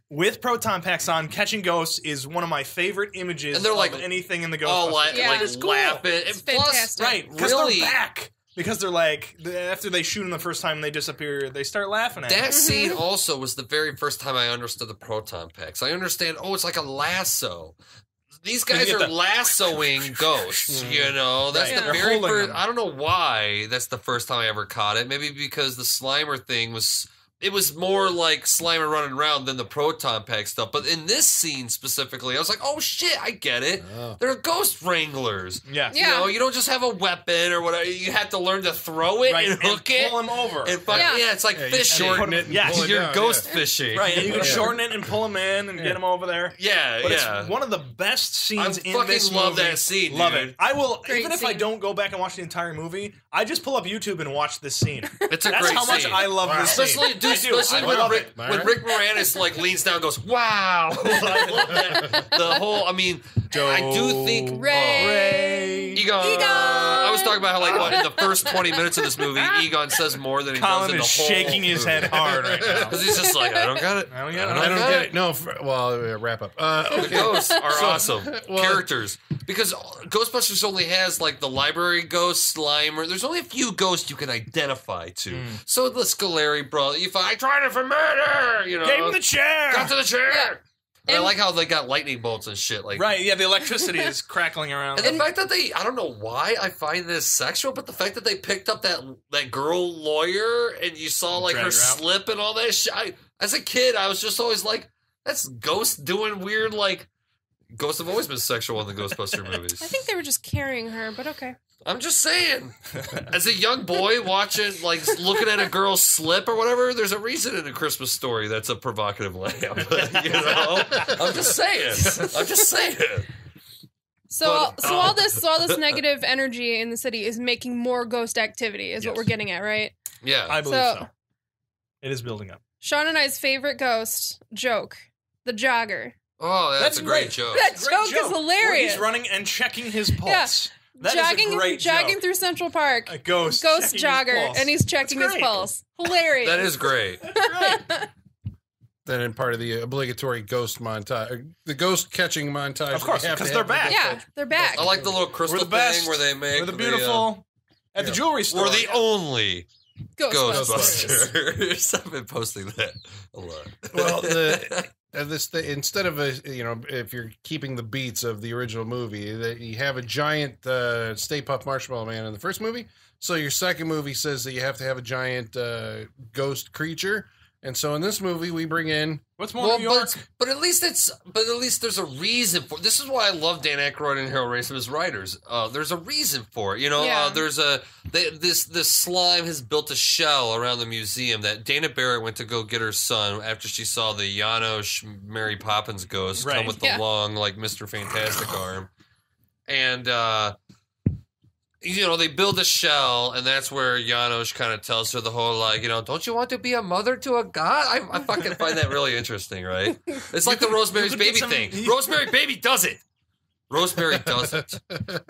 With proton packs on, catching ghosts is one of my favorite images And they're of like, anything in the oh, Ghostbusters. like, Yeah. like It's cool. laughing. It's plus, fantastic. Right, because Really? they're back. Because they're like after they shoot them the first time, they disappear. They start laughing at. That him. <laughs> scene also was the very first time I understood the proton packs. I understand. Oh, it's like a lasso. These guys are the- lassoing <laughs> ghosts. You mm. know, that's Right, the they're very first. them. I don't know why that's the first time I ever caught it. Maybe because the Slimer thing was. It was more like Slimer running around than the proton pack stuff. But in this scene specifically, I was like, "Oh shit, I get it. Oh. They're ghost wranglers." Yeah, Yeah. You know, you don't just have a weapon or whatever. You have to learn to throw it right. and hook it. pull him over. And fuck, Yeah. yeah. it's like Yeah, you fishing. shorten it and Yes. pull it You're down, ghost yeah. fishing. right, and you can Yeah. shorten it and pull him in and get him over there. Yeah, But yeah. it's one of the best scenes I in fucking this love movie. that scene, Love dude. it. I will Great even if I don't go back and watch the entire movie. I just pull up YouTube and watch this scene. It's a great thing. That's great how much scene. I love Wow. this scene. Especially, dude, I do. especially I when Rick, when. Rick Moranis like leans down, and goes, "Wow!" <laughs> I love that. The whole, I mean, I do think oh, Ray. Egon. Egon! I was talking about how, like, what, in the first twenty minutes of this movie, <laughs> Egon says more than he Colin does in the is whole shaking his head hard right now. <laughs> because he's just like, I don't got it. I don't get it. I don't get it. No, for, well, wrap up. Uh, The okay. ghosts are So- awesome well- characters because Ghostbusters only has like the library ghost, Slimer. There's only a few ghosts you can identify to. Hmm. So the Scoleri brother, if I tried it for murder, you know, Gave him the chair. got to the chair. Yeah. And I And- like how they got lightning bolts and shit. Like, Right? Yeah, the electricity is <laughs> crackling around. And the fact that they, I don't know why I find this sexual, but the fact that they picked up that that girl lawyer and you saw like her, Drag her out. slip and all that shit. I, as a kid, I was just always like, that's Ghost doing weird, like, Ghosts have always been sexual in the Ghostbuster <laughs> movies. I think they were just carrying her, but okay. I'm just saying. As a young boy watching, like, looking at a girl slip or whatever, there's a reason in a Christmas story that's a provocative lamp. <laughs> you know? I'm just saying. I'm just saying. So, But- all, so all um, this, so all this <laughs> negative energy in the city is making more ghost activity, is what we're getting at, right? Yeah. I believe so. So- It is building up. Sean and I's favorite ghost joke, the jogger. Oh, that's, That's a great great. joke. That Great joke, is Where hilarious. he's running and checking his pulse. That is jogging, a great jogging joke. through Central Park. a ghost, Ghost jogger, and he's checking his pulse. Hilarious. That is great. <laughs> Right. Then in part of the obligatory ghost montage, the ghost catching montage. Of course, that you have because to they're back. yeah, they're back. I like the little crystal the best. thing where they make We're the uh, beautiful at the jewelry store. we're the only Ghostbusters. Ghostbusters. <laughs> I've been posting that a lot. Well, the uh, <laughs> this thing, instead of a you know if you're keeping the beats of the original movie, that you have a giant uh, Stay Puft Marshmallow Man in the first movie. So your second movie says that you have to have a giant uh, ghost creature, and so in this movie we bring in What's more well, New York? but, but at least it's but at least there's a reason for this is why I love Dan Aykroyd and Harold Ramis as writers. Uh, there's a reason for it, you know. Yeah. Uh, there's a they, this this slime has built a shell around the museum that Dana Barrett went to go get her son after she saw the Janosz Mary Poppins ghost come Right. with the Yeah. long like Mister Fantastic arm, and uh, you know, they build a shell, and that's where Janosz kind of tells her the whole like, you know, don't you want to be a mother to a god? I, I fucking find that really interesting, right? It's like the Rosemary's you could get Baby some- thing. Rosemary Baby does it. Rosemary <laughs> does it,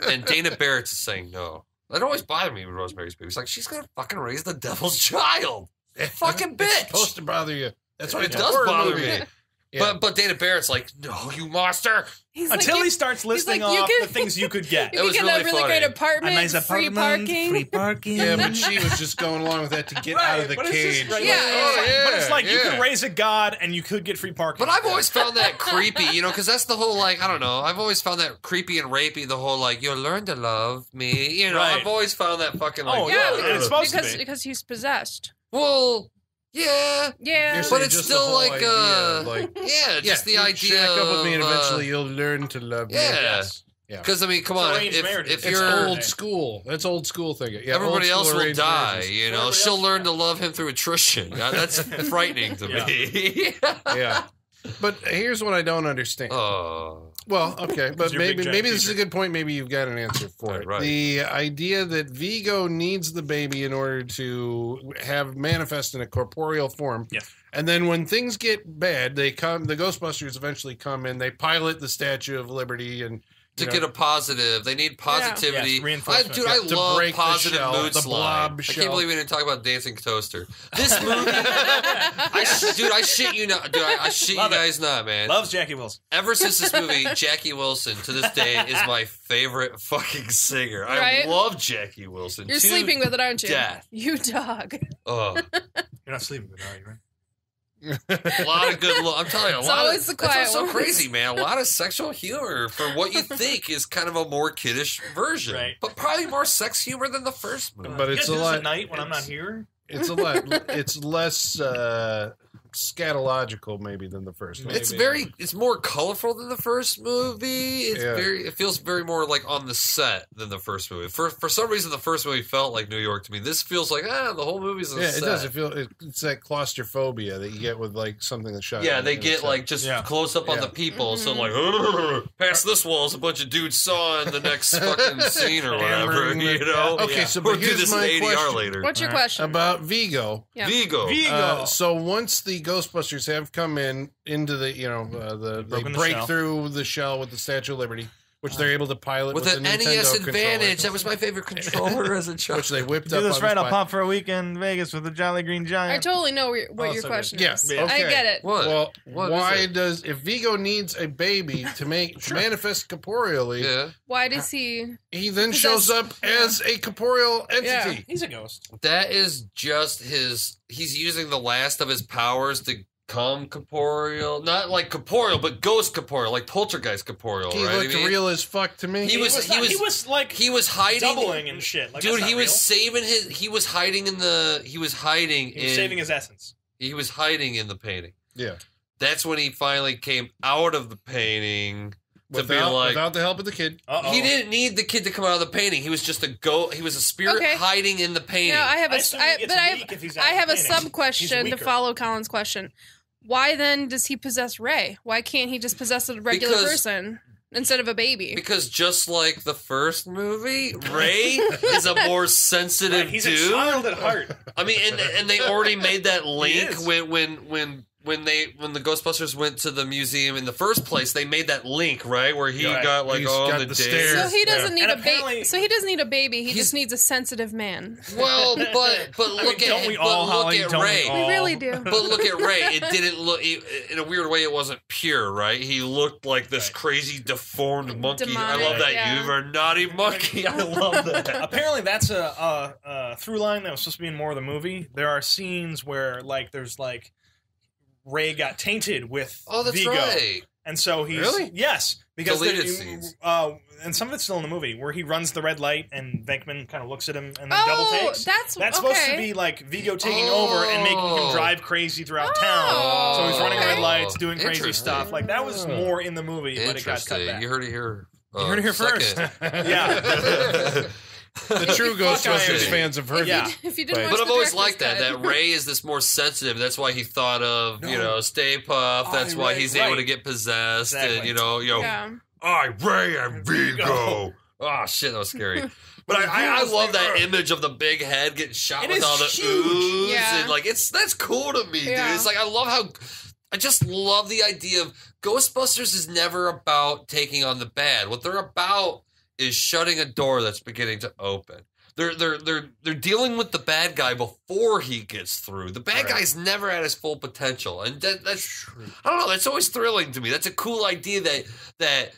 and Dana Barrett's saying no. That always bothered me with Rosemary's Baby. It's like she's gonna fucking raise the devil's <laughs> child. <laughs> Fucking It's bitch. supposed to bother you. That's why It does bother me. Yeah. But but Dana Barrett's like, no, you monster. He's like, Until you, he starts listing like, off could- the things you could get. <laughs> you It could was get really a really funny. great apartment, free parking. free parking. yeah, but <laughs> she was just going along with that to get out of the but just cage. right- Yeah, but it's yeah, like- but it's like you yeah. could raise a god and you could get free parking. But I've always found that <laughs> creepy, you know, because that's the whole like I don't know. I've always found that creepy and rapey. The whole like you'll learn to love me, you know. Right. I've always found that fucking like Oh, yeah, and it's supposed because to be. because he's possessed. well, yeah, Yeah, You're but it's still like idea uh, like, <laughs> yeah, just the you idea shack up with me and uh, eventually you'll learn to love me. Yeah. Yeah. Because I mean, come It's on, arranged if, marriage. if It's It's you're old school. That's old school thinking. Yeah, everybody old else will die, marriages. you know, Everybody she'll else- learn to love him through attrition. <laughs> That's <laughs> frightening to me. Yeah. But here's what I don't understand. oh, Well, okay, but your big maybe giant maybe this is a teacher. good point. Maybe you've got an answer for Right, it. right. The idea that Vigo needs the baby in order to have manifest in a corporeal form. Yes. And then when things get bad, they come. The Ghostbusters eventually come in. They pilot the Statue of Liberty and to you know, get a positive, they need positivity. Yes, I, reinforcement. dude, I To love positive shell, mood the slide. I can't believe we didn't talk about Dancing Toaster. This <laughs> movie, I dude, I shit you not, dude, I, I shit Love you it. guys not, man. Loves Jackie Wilson. Ever since this movie, <laughs> Jackie Wilson to this day is my favorite fucking singer. I love Jackie Wilson. you're to sleeping with it, aren't you? death. You dog. Oh, You're not sleeping with her, are you, right? A lot of good. Lo- I'm telling you, a It's lot always of the quiet what's so ones. crazy, man. A lot of sexual humor for what you <laughs> think is kind of a more kiddish version, Right. but probably more sex humor than the first movie. But You it's a lot- at night when I'm not here. it's a lot. <laughs> it's less uh, scatological maybe than the first one. It's very, it's more colorful than the first movie. It's Yeah. very, it feels very more like on the set than the first movie. For for some reason, the first movie felt like New York to me. This feels like ah, the whole movie's on Yeah, set. it does. It feel it, it's that claustrophobia that you get with like something that's shot. Yeah, they get set. like just Yeah. close up on the people. So Mhm. like, "Ugh, past this wall is a bunch of dudes sawing the next fucking <laughs> scene or whatever. You know? Okay, Yeah. so Or but do here's this in my ADR question later. What's your All right. question? about Vigo. Yeah. Vigo. Vigo. Uh, so once the Ghostbusters have come in into the, you know, uh, the they broken the break shell. through the shell with the Statue of Liberty, which uh, they're able to pilot with with, an the Nintendo NES controller, Advantage. That was my favorite <laughs> controller as a child. which they whipped Do up. this on right. the I'll pop for a weekend in Vegas with the Jolly Green Giant. I totally know what your, what Oh, your so question Yeah, is. Yeah. I get it. What? Well, What is why it? does if Vigo needs a baby to make to manifest corporeally, yeah, Why does he? he then shows up that's- as a corporeal entity. Yeah. entity. He's a ghost. that is just his. He's using the last of his powers to come corporeal, not like corporeal, but ghost corporeal, like poltergeist corporeal, He right? I looked mean, real as fuck to me. He was- he was, he was like he was hiding, doubling and shit. Like, dude. He was real. saving his. He was hiding in the. He was hiding He was in. saving his essence. he was hiding in the painting. yeah. That's when he finally came out of the painting. To be Without, like- without the help of the kid. Uh-oh. He didn't need the kid to come out of the painting. He was just a go. He was a spirit Okay. hiding in the painting. No, I have I a, assume I, he gets but I have, if he's out I have a sub question to follow Colin's question. Why then does he possess Ray? Why can't he just possess a regular Because- person instead of a baby? because just like the first movie, <laughs> Ray is a more sensitive Right, he's dude. a child at heart. I mean, and and they already made that link when when when when they when the Ghostbusters went to the museum in the first place. They made that link right where he Right. got like all got the, the stairs. so he doesn't need And a baby. So he doesn't need a baby. He just needs a sensitive man. Well, <laughs> but but I look mean, don't at we but all, look Holly? at Don't we Ray. We really do. <laughs> But look at Ray. It didn't look it, in a weird way. It wasn't pure, right? He looked like this Right. crazy deformed monkey. I love that. yeah. You are naughty monkey. I love that. Apparently, that's a, a, a through line that was supposed to be in more of the movie. There are scenes where, like, there's like Ray got tainted with Oh, that's Vigo, right. and so he's Really? yes because Deleted there- scenes. Uh, and some of it's still in the movie where he runs the red light and Venkman kind of looks at him and then double oh, takes. that's That's okay. supposed to be like Vigo taking over and making Oh. him drive crazy throughout Oh, town. So he's running okay. red lights, doing crazy Interesting. stuff. Like that was more in the movie, but it got cut Interesting. back. You heard it here. You heard it here first. <laughs> <laughs> <laughs> the true Ghostbusters fans have heard Yeah. it. <laughs> if you didn't But- But I've always liked that. That Ray is this more sensitive. That's why he thought of you know Stay Puft. That's I- why right, he's able to get possessed, Exactly. and you know, yo, yeah. I Ray and Vigo. Oh ah, shit, that was scary. <laughs> But I, I, I love that image of the big head getting shot It with all the huge. ooze, Yeah. and like it's that's cool to me, Yeah. dude. It's like I love how I just love the idea of Ghostbusters is never about taking on the bad. What they're about is shutting a door that's beginning to open. They're they're they're they're dealing with the bad guy before he gets through. The bad Right. guy's never at his full potential, and that, that's I don't know. That's always thrilling to me. That's a cool idea that that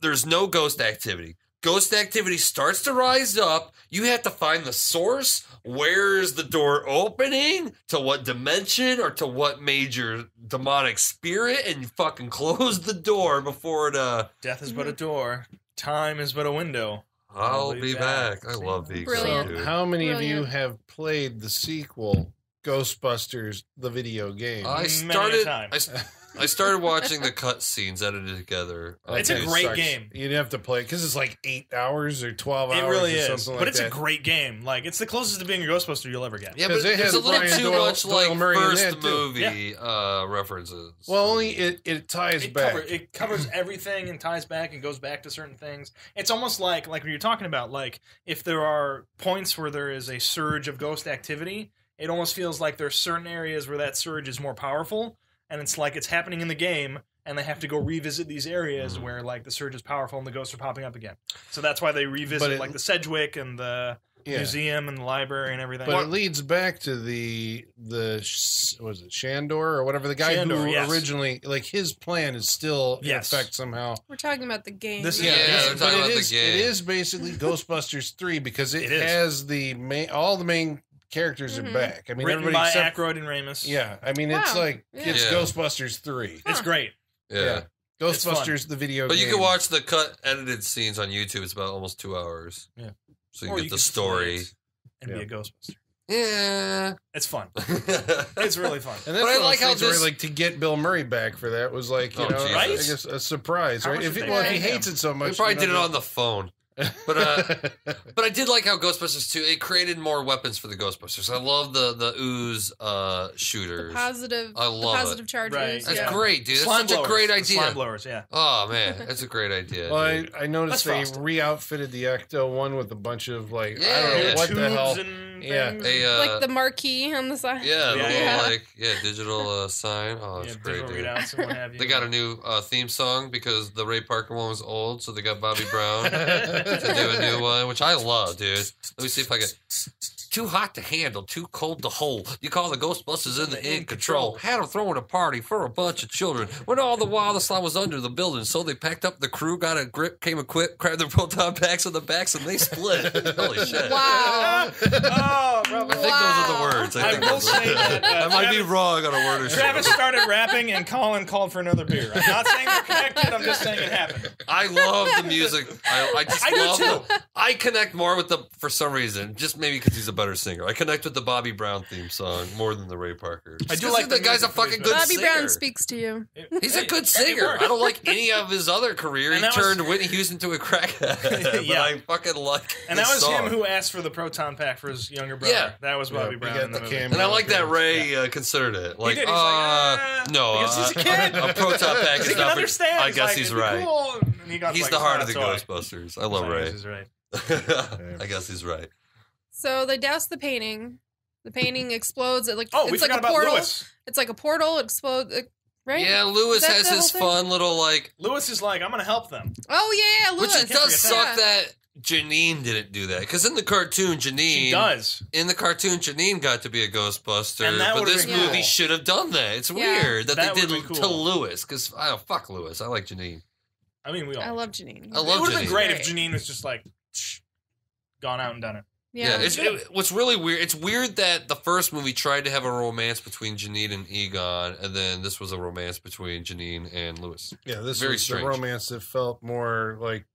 there's no ghost activity. Ghost activity starts to rise up. You have to find the source. Where is the door opening? To what dimension or to what major demonic spirit? And you fucking <laughs> close the door before it. Uh, Death is but a door. Time is but a window. I'll I'll be be back. back. I love Vigo, Brilliant. dude. How many of you have played the sequel, Ghostbusters, the video game? I Many a started. time. I, s- <laughs> I started watching the cut scenes edited together. on It's a great sucks. game. You'd have to play because it's like eight hours or twelve It hours. It really or is, something but like it's that. a great game. Like it's the closest to being a Ghostbuster you'll ever get. Yeah, but it it's has a little Brian too Doyle- much Doyle like Murray in first that, too. movie uh, references. Well, only it, it ties It, back. cover, it covers <clears throat> everything and ties back and goes back to certain things. It's almost like like when you're talking about like if there are points where there is a surge of ghost activity, it almost feels like there's certain areas where that surge is more powerful, and it's like it's happening in the game, and they have to go revisit these areas mm-hmm. where like the surge is powerful and the ghosts are popping up again. So that's why they revisit it- like the Sedgewick and the yeah. museum and the library and everything. But it leads back to the the was it Shandor or whatever the guy Shandor, who yes. originally like his plan is still Yes. in effect somehow. We're talking about the game. This is- Yeah, Yeah, they're but talking it about is the game. it is basically <laughs> Ghostbusters three because it, It is. has the main all the main characters Mhm. are back. I mean written everybody by except Aykroyd and Ramis. yeah. I mean it's Wow. like Yeah. it's Yeah. Ghostbusters three. it's great. yeah. Yeah. Ghostbusters the video. But you game. can watch the cut edited scenes on YouTube. It's about almost two hours. Yeah. So you Or get you the can story. play it and be a Ghostbuster. Yeah. It's fun. it's <laughs> It's really fun. And that's But I one of like those how things where, this- like to get Bill Murray back for that was like you Oh, know Jesus. I guess a surprise, How right? much If did he, they well, if pay he him? hates it so much, We probably you did it on the phone. But uh but I did like how Ghostbusters 2 it created more weapons for the Ghostbusters. I love the the ooze uh the shooters. positive, I the love it. positive charges. Right. That's yeah. great, dude. That's Slime such a blowers. great The idea. Slime blowers, yeah. Oh man, <laughs> that's a great idea. Well, I. I noticed That's they re-outfitted the Ecto one with a bunch of like I Yeah, don't know yeah. what the hell. and Yeah. a uh, like the marquee on the side. yeah, the Yeah, little yeah. like yeah, digital uh, sign. Oh, yeah, that's great, dude. and what have you. They got a new uh, theme song because the Ray Parker one was old, so they got Bobby <laughs> Brown <laughs> to do a new one, which I love, dude. Let me see if I can. Too hot to handle, too cold to hold. You call the Ghostbusters in the in control. Had them throwing a party for a bunch of children. When all the while the slime was under the building, so they packed up the crew, got a grip, came equipped, grabbed their proton packs on the backs, and they split. <laughs> Holy shit! Wow. oh, brother. I think those are the words. I, I think will say that, uh, I might be wrong on a word or two. Travis started rapping, and Colin called for another beer. I'm not saying they're connected. I'm just saying it happened. I love the music. I, I just I do love too. the. I connect more with the for some reason, just maybe because he's a better singer. I connect with the Bobby Brown theme song more than the Ray Parker. I do like the the guy's a fucking good Bobby singer. Brown speaks to you. He's a good singer. I don't like any of his other career. And he that was- turned Whitney Houston to a crackhead. <laughs> but Yeah. I fucking like. And that was song. him who asked for the proton pack for his younger brother. Yeah. That was Bobby we Brown in the, the movie. cameo. And I like that Ray uh, considered it. Like, did. He's uh, like, ah, no, because he's a uh, kid. A proton pack <laughs> is can not understand. I guess he's right. cool." And he got He's the heart of the. Ghostbusters. I love Ray. He's right. <laughs> I guess he's right. So they douse the painting. The painting explodes. It like Oh, it's we like forgot a about portal. Lewis. It's like a portal. Explodes. Right? Yeah, Lewis has his thing? fun little like Lewis is like, I'm gonna help them. Oh yeah, yeah. Which it does suck that. that Janine didn't do that because in the cartoon, Janine She does. in the cartoon, Janine got to be a Ghostbuster, And that but this been movie cool. should have done that. It's Yeah. weird that, That they did been to. Lewis because I don't fuck Lewis. I like Janine. I mean, we all. I love Janine. I it love would have been Janine. great if Janine was just like, "Shh," gone out and done it. Yeah, Yeah. it's, it, what's really weird. It's weird that the first movie tried to have a romance between Janine and Egon, and then this was a romance between Janine and Lewis. Yeah, this Very was strange. the romance that felt more like,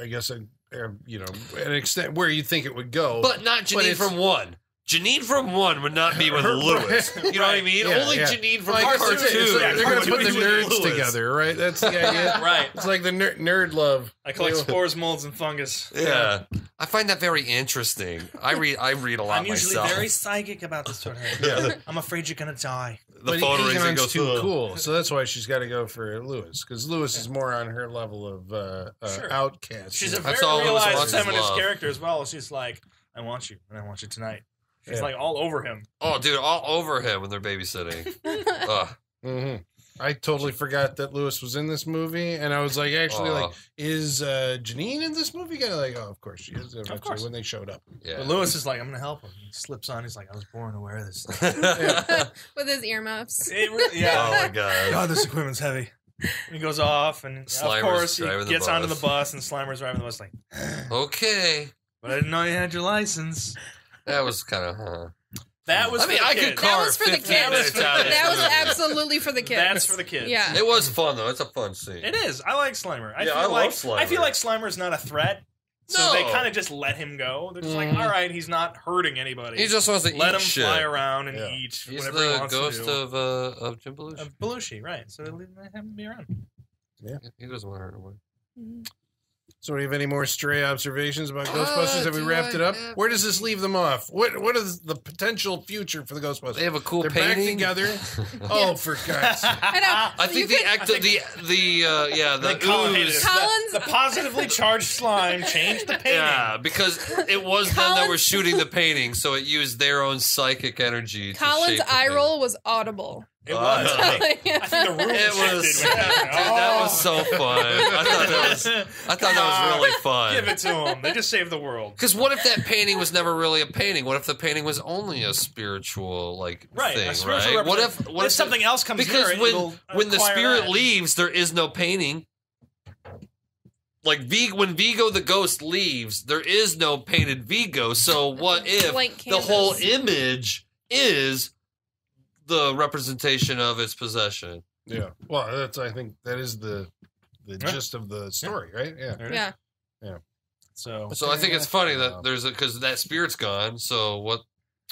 I guess, a, a, you know, an extent where you think it would go. But not Janine it's- from one. Janine from one would not be with Lewis. You know what I mean? Yeah, Only yeah. Janine from Like, the it's- cartoon. like Yeah, they're going to put the nerds Lewis. together, right? That's the idea. <laughs> Right. It's like the ner- nerd love. I collect spores, molds, and fungus. Yeah, I find that very interesting. I read, I read a lot I'm usually myself. very psychic about this sort of thing. Yeah. I'm afraid you're gonna die. the but phone rings and Egon's goes too "Ugh." cool, so that's why she's got to go for Lewis because Lewis is more on her level of uh, uh, Sure. outcast. She's a That's very all realized feminist love. character as well. She's like, I want you, and I want you tonight. She's Yeah. like all over him. Oh, dude, all over him when they're babysitting. <laughs> Ugh. hmm I totally forgot that Lewis was in this movie, and I was like, actually, Aw. like, is uh, Janine in this movie? Kind of like, oh, of course she is. Eventually, course. when they showed up. yeah. But Lewis is like, I'm gonna help him. He slips on. He's like, I was born to wear this. <laughs> <laughs> With his earmuffs. It really- yeah. oh my god. God, this equipment's heavy. And he goes off, and Slimer's of course he driving the gets onto the bus, and Slimer's driving the bus. Like, <sighs> Okay, but I didn't know you had your license. That was kind of huh. That was. I mean, for the I could kids. carve That was for the kids. minutes out of That was absolutely for the kids. That's for the kids. Yeah. It was fun though. It's a fun scene. It is. I like Slimer. I Yeah, feel I love like Slimer. I feel like Slimer's not a threat. So No. they kind of just let him go. They're just like, Mhm. all right, he's not hurting anybody. He just wants to let eat him shit. fly around and Yeah. eat He's whatever he the wants ghost to do. of uh, of Jim Belushi. Of Belushi, right? So they leave let him be around. Yeah, he doesn't want to hurt anyone. Mhm. So, do you have any more stray observations about Uh, Ghostbusters? Have we wrapped I it up? have- Where does this leave them off? What What is the potential future for the Ghostbusters? They have a cool They're painting back together. <laughs> oh, for God's sake! I know. I think the could- act the the uh, yeah the Like Colin ooze. Collins- The, the positively charged slime changed the painting. Yeah, because it was them that were shooting the painting, so it used their own psychic energy. To Colin's shape eye painting. roll was audible. It was. Uh, <laughs> <laughs> I think, the room It shifted was. Dude, that Oh. was so fun. I thought that was. I <laughs> thought that was really fun. Give it to them. They just saved the world. Because what if that painting was never really a painting? What if the painting was only a spiritual like Right. thing? a spiritual Right? What if what if something else comes because near when it'll when the spirit that. leaves, there is no painting. Like V, when Vigo the ghost leaves, there is no painted Vigo. So what if the whole image is the representation of its possession? Yeah. Well, that's. I think that is the the Yeah. gist of the story, right? Yeah. Yeah. Yeah. So So I think it's funny that Wow. there's a because that spirit's gone. So what?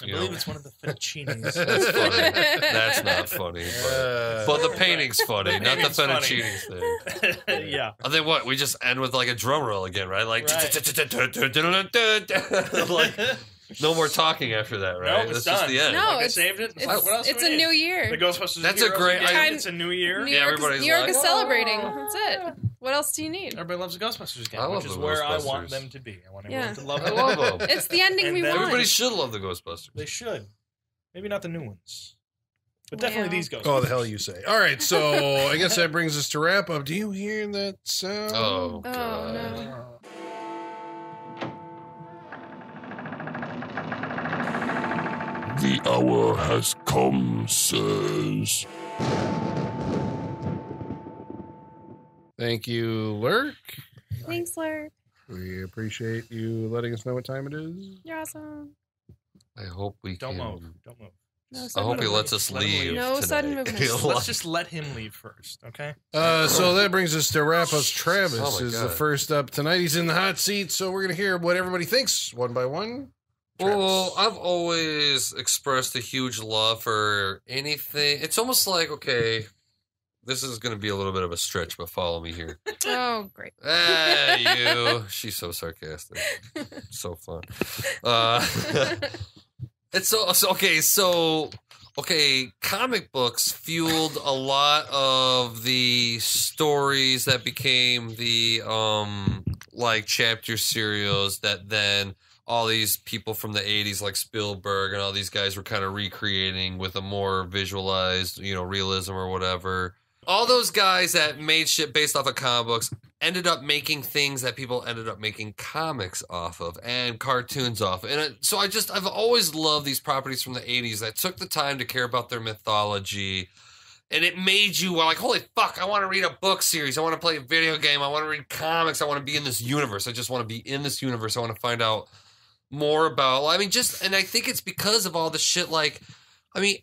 I You believe know. it's one of the fettuccinis. <laughs> That's funny. That's not <laughs> funny. But, Uh, but the painting's funny, The not the painting's funny. fettuccine thing. <laughs> yeah. I think what we just end with like a drum roll again, right? Like, like no more talking after that, right? No, it's That's just done. the end. No, Like I it's- saved it. It's, what else it's do a we new year. The Ghostbusters. That's a heroes great- again. I- it's a new year. New Yeah, York, everybody's New York like, is "Oh." celebrating. That's it. What else do you need? Everybody loves the Ghostbusters again, I love which is the where I Ghostbusters. want them to be. I want Yeah. everyone to love I them. love them. It's the ending And we then- want. Everybody should love the Ghostbusters. They should. Maybe not the new ones, but Well. definitely these Ghostbusters. Oh, the hell you say. All right, so I guess that brings us to wrap up. Do you hear that sound? Oh, Oh, God. no. The hour has come, sirs. Thank you, Lurk. Thanks, Lurk. We appreciate you letting us know what time it is. You're awesome. I hope we Don't can. move. Don't move. No I hope he lets us Let him leave. leave. No sudden tonight. movement. <laughs> He'll Let's just let him leave first, okay? Uh, so that brings us to wrap up. Travis Oh my is the God. first up tonight. He's in the hot seat, so we're gonna hear what everybody thinks one by one. Well, I've always expressed a huge love for anything. It's almost like okay, this is going to be a little bit of a stretch, but follow me here. <laughs> Oh, great. Ah, you. <laughs> She's so sarcastic. So fun. Uh, <laughs> it's so, so okay. So okay, comic books fueled a lot of the stories that became the um like chapter serials that then all these people from the 80s like Spielberg and all these guys were kind of recreating with a more visualized, you know, realism or whatever. All those guys that made shit based off of comic books ended up making things that people ended up making comics off of and cartoons off. Of. And so I just I've always loved these properties from the 80s that took the time to care about their mythology. And it made you like, holy fuck, I want to read a book series. I want to play a video game. I want to read comics. I want to be in this universe. I just want to be in this universe. I want to find out more about I mean just and I think it's because of all the shit like I mean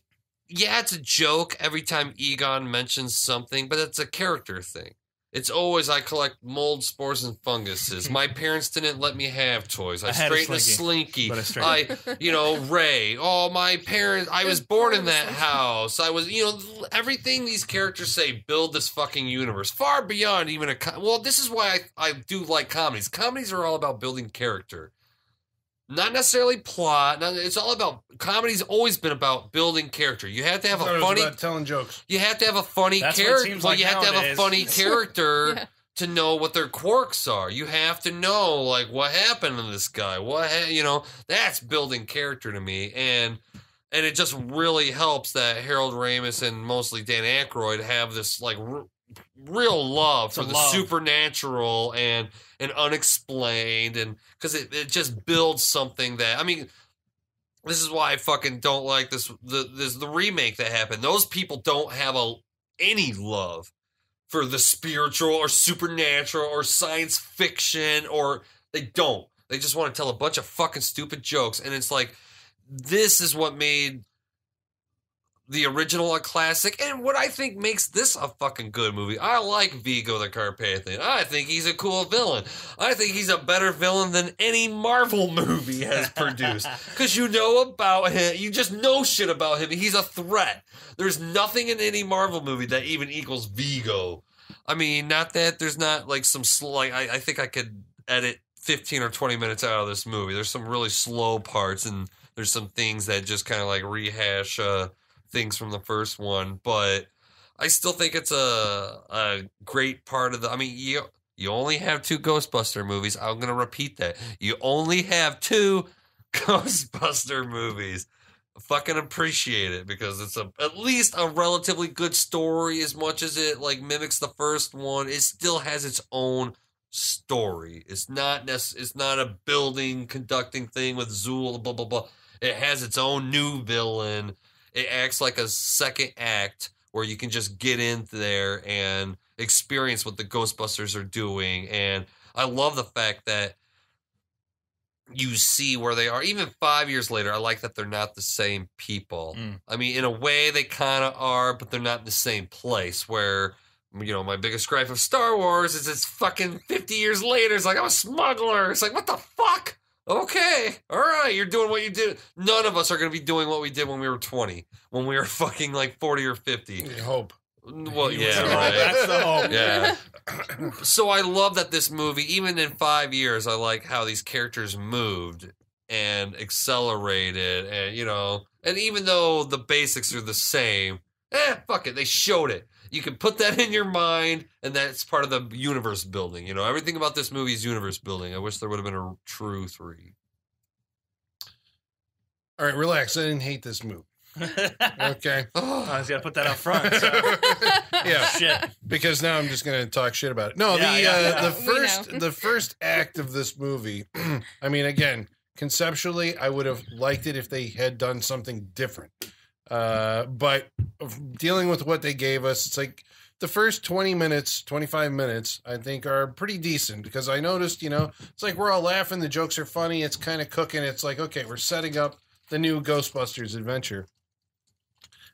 yeah it's a joke every time Egon mentions something but it's a character thing. It's always I collect mold spores and funguses. My <laughs> parents didn't let me have toys. I, I had a straightened a slinky, but I straightened- I <laughs> you know Ray. Oh my parents I was born in that <laughs> house. I was you know everything these characters say build this fucking universe. Far beyond even a co- well this is why I, I do like comedies. Comedies are all about building character not necessarily plot. Not, it's all about comedy's always been about building character. You have to have I thought a it was funny. about telling jokes. You have to have a funny That's what it character. seems Well, like you have to have a nowadays. funny <laughs> character <laughs> Yeah. to know what their quirks are. You have to know like what happened to this guy. What ha- you know? That's building character to me, and and it just really helps that Harold Ramis and mostly Dan Aykroyd have this like r- real love for the love. supernatural and and unexplained, and because it, it just builds something that I mean. This is why I fucking don't like this. The this the remake that happened. Those people don't have a any love for the spiritual or supernatural or science fiction or they don't. They just want to tell a bunch of fucking stupid jokes and it's like this is what made the original a classic and what I think makes this a fucking good movie. I like Vigo the Carpathian. I think he's a cool villain. I think he's a better villain than any Marvel <laughs> movie has produced. <laughs> Cause you know about him. You just know shit about him. He's a threat. There's nothing in any Marvel movie that even equals Vigo. I mean, not that there's not like some sl- like I, I think I could edit 15 or 20 minutes out of this movie. There's some really slow parts and there's some things that just kind of like rehash uh, things from the first one, but I still think it's a a great part of the. I mean, you you only have two Ghostbuster movies. I'm gonna repeat that. You only have two <laughs> Ghostbuster movies. Fucking appreciate it because it's a at least a relatively good story. As much as it like mimics the first one, it still has its own story. It's not nec- It's not a building conducting thing with Zuul. Blah blah blah. It has its own new villain. It acts like a second act where you can just get in there and experience what the Ghostbusters are doing. And I love the fact that you see where they are. Even five years later, I like that they're not the same people. Mm. I mean, in a way, they kind of are, but they're not in the same place. Where, you know, my biggest gripe of Star Wars is it's fucking 50 years later. It's like, I'm a smuggler. It's like, what the fuck? Okay. All right. You're doing what you did. None of us are going to be doing what we did when we were 20, when we were <laughs> fucking like 40 or 50. I hope. Well, yeah, right. right. <laughs> That's the hope. Yeah. <laughs> so I love that this movie, even in five years, I like how these characters moved and accelerated, and you know, and even though the basics are the same, eh, fuck it, they showed it. You can put that in your mind, and that's part of the universe building. You know, everything about this movie is universe building. I wish there would have been a true three. All right, relax. I didn't hate this movie. Okay. <laughs> I was gonna put that up front. So. <laughs> Yeah. Shit. because now I'm just going to talk shit about it. No, Yeah, the yeah, uh, yeah. the <laughs> We first know. the first act of this movie. <clears throat> I mean, again, conceptually, I would have liked it if they had done something different. Uh, but dealing with what they gave us, it's like the first 20 minutes, 25 minutes, I think are pretty decent because I noticed, you know, it's like we're all laughing, the jokes are funny, it's kind of cooking. It's like, okay, we're setting up the new Ghostbusters adventure.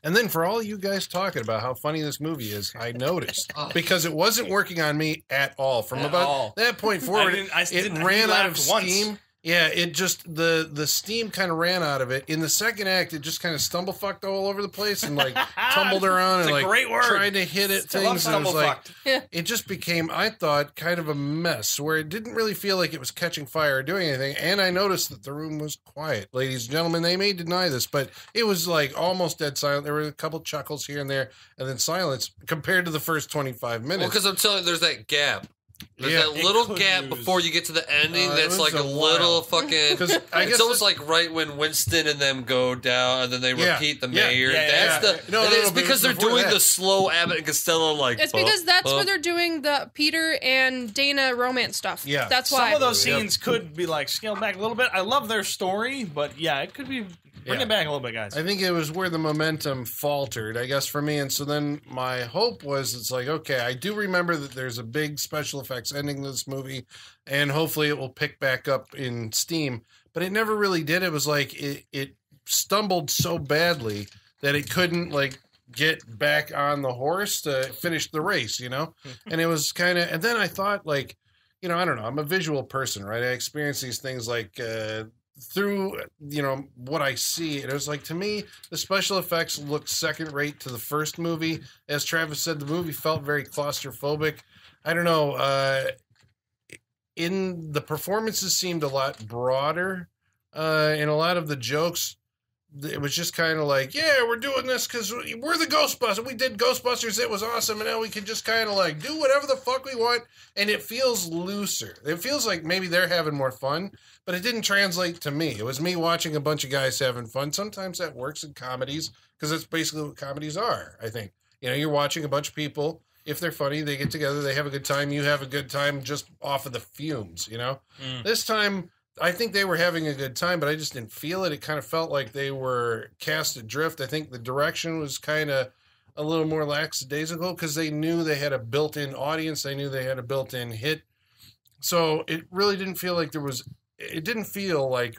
And then for all you guys talking about how funny this movie is, I noticed <laughs> Oh. because it wasn't working on me at all. From At about all. that point <laughs> forward, didn't- I it ran out of once. Steam. Yeah, it just the the steam kind of ran out of it. In the second act, it just kind of stumble fucked all over the place and like <laughs> tumbled around and a like great word. tried to hit it I things. And it was like stumble-fucked. it just became, I thought, kind of a mess where it didn't really feel like it was catching fire or doing anything. And I noticed that the room was quiet, ladies and gentlemen. They may deny this, but it was like almost dead silent. There were a couple chuckles here and there, and then silence compared to the first twenty five Well, minutes. because I'm telling you, there's that gap. There's Yeah. that little gap use- before you get to the ending. Uh, that's like a, a little fucking. fucking. 'Cause I it's almost like right when Winston and them go down, and then they Yeah. repeat the mayor. Yeah, yeah, that's yeah. the. No, no, it's no, because they're doing that- the slow Abbott and Costello like. It's because that's where they're doing the Peter and Dana romance stuff. Yeah. that's why Some of those scenes could be like scaled back a little bit. I love their story, but yeah, it could be bring Yeah. it back a little bit, guys. I think it was where the momentum faltered, I guess, for me. And so then my hope was it's like, okay, I do remember that there's a big special effects ending to this movie, and hopefully it will pick back up in Steam. But it never really did. It was like it, it stumbled so badly that it couldn't like get back on the horse to finish the race, you know? <laughs> and it was kind of, and then I thought, like, you know, I don't know, I'm a visual person, right? I experience these things like, uh, through you know what I see, it was like to me the special effects looked second rate to the first movie. As Travis said, the movie felt very claustrophobic. I don't know. Uh, in the performances seemed a lot broader, uh, and a lot of the jokes. It was just kind of like, yeah, we're doing this because we're the Ghostbusters. We did Ghostbusters. It was awesome. And now we can just kind of like do whatever the fuck we want. And it feels looser. It feels like maybe they're having more fun but it didn't translate to me. It was me watching a bunch of guys having fun. Sometimes that works in comedies because that's basically what comedies are. I think you know you're watching a bunch of people. If they're funny, they get together, they have a good time. You have a good time just off of the fumes. You know. Mm. This time, I think they were having a good time, but I just didn't feel it. It kind of felt like they were cast adrift. I think the direction was kind of a little more lackadaisical because they knew they had a built-in audience. They knew they had a built-in hit. So it really didn't feel like there was it didn't feel like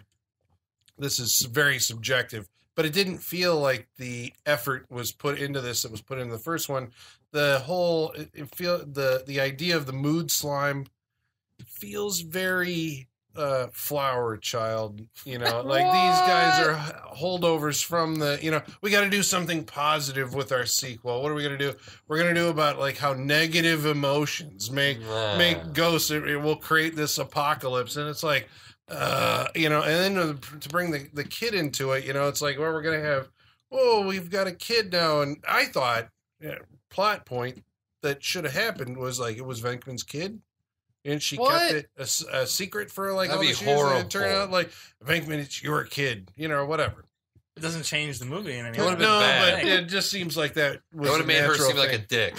this is very subjective, but it didn't feel like the effort was put into this that was put into the first one. The whole it, it feel the the idea of the mood slime feels very uh flower child you know <laughs> like these guys are holdovers from the you know we got to do something positive with our sequel. What are we going to do? We're going to do about like how negative emotions make Nah. make ghosts. It, it will create this apocalypse. And it's like uh you know and then to, to bring the, the kid into it you know it's like well we're gonna have oh we've got a kid now. And i thought yeah, plot point that should have happened was like it was venkman's kid and she What? kept it a secret for like That'd all be these years and it turned horrible. out like venkman it's your kid you know whatever It doesn't change the movie in any way. no bad. but it just seems like that was That would have made her natural seem like a dick.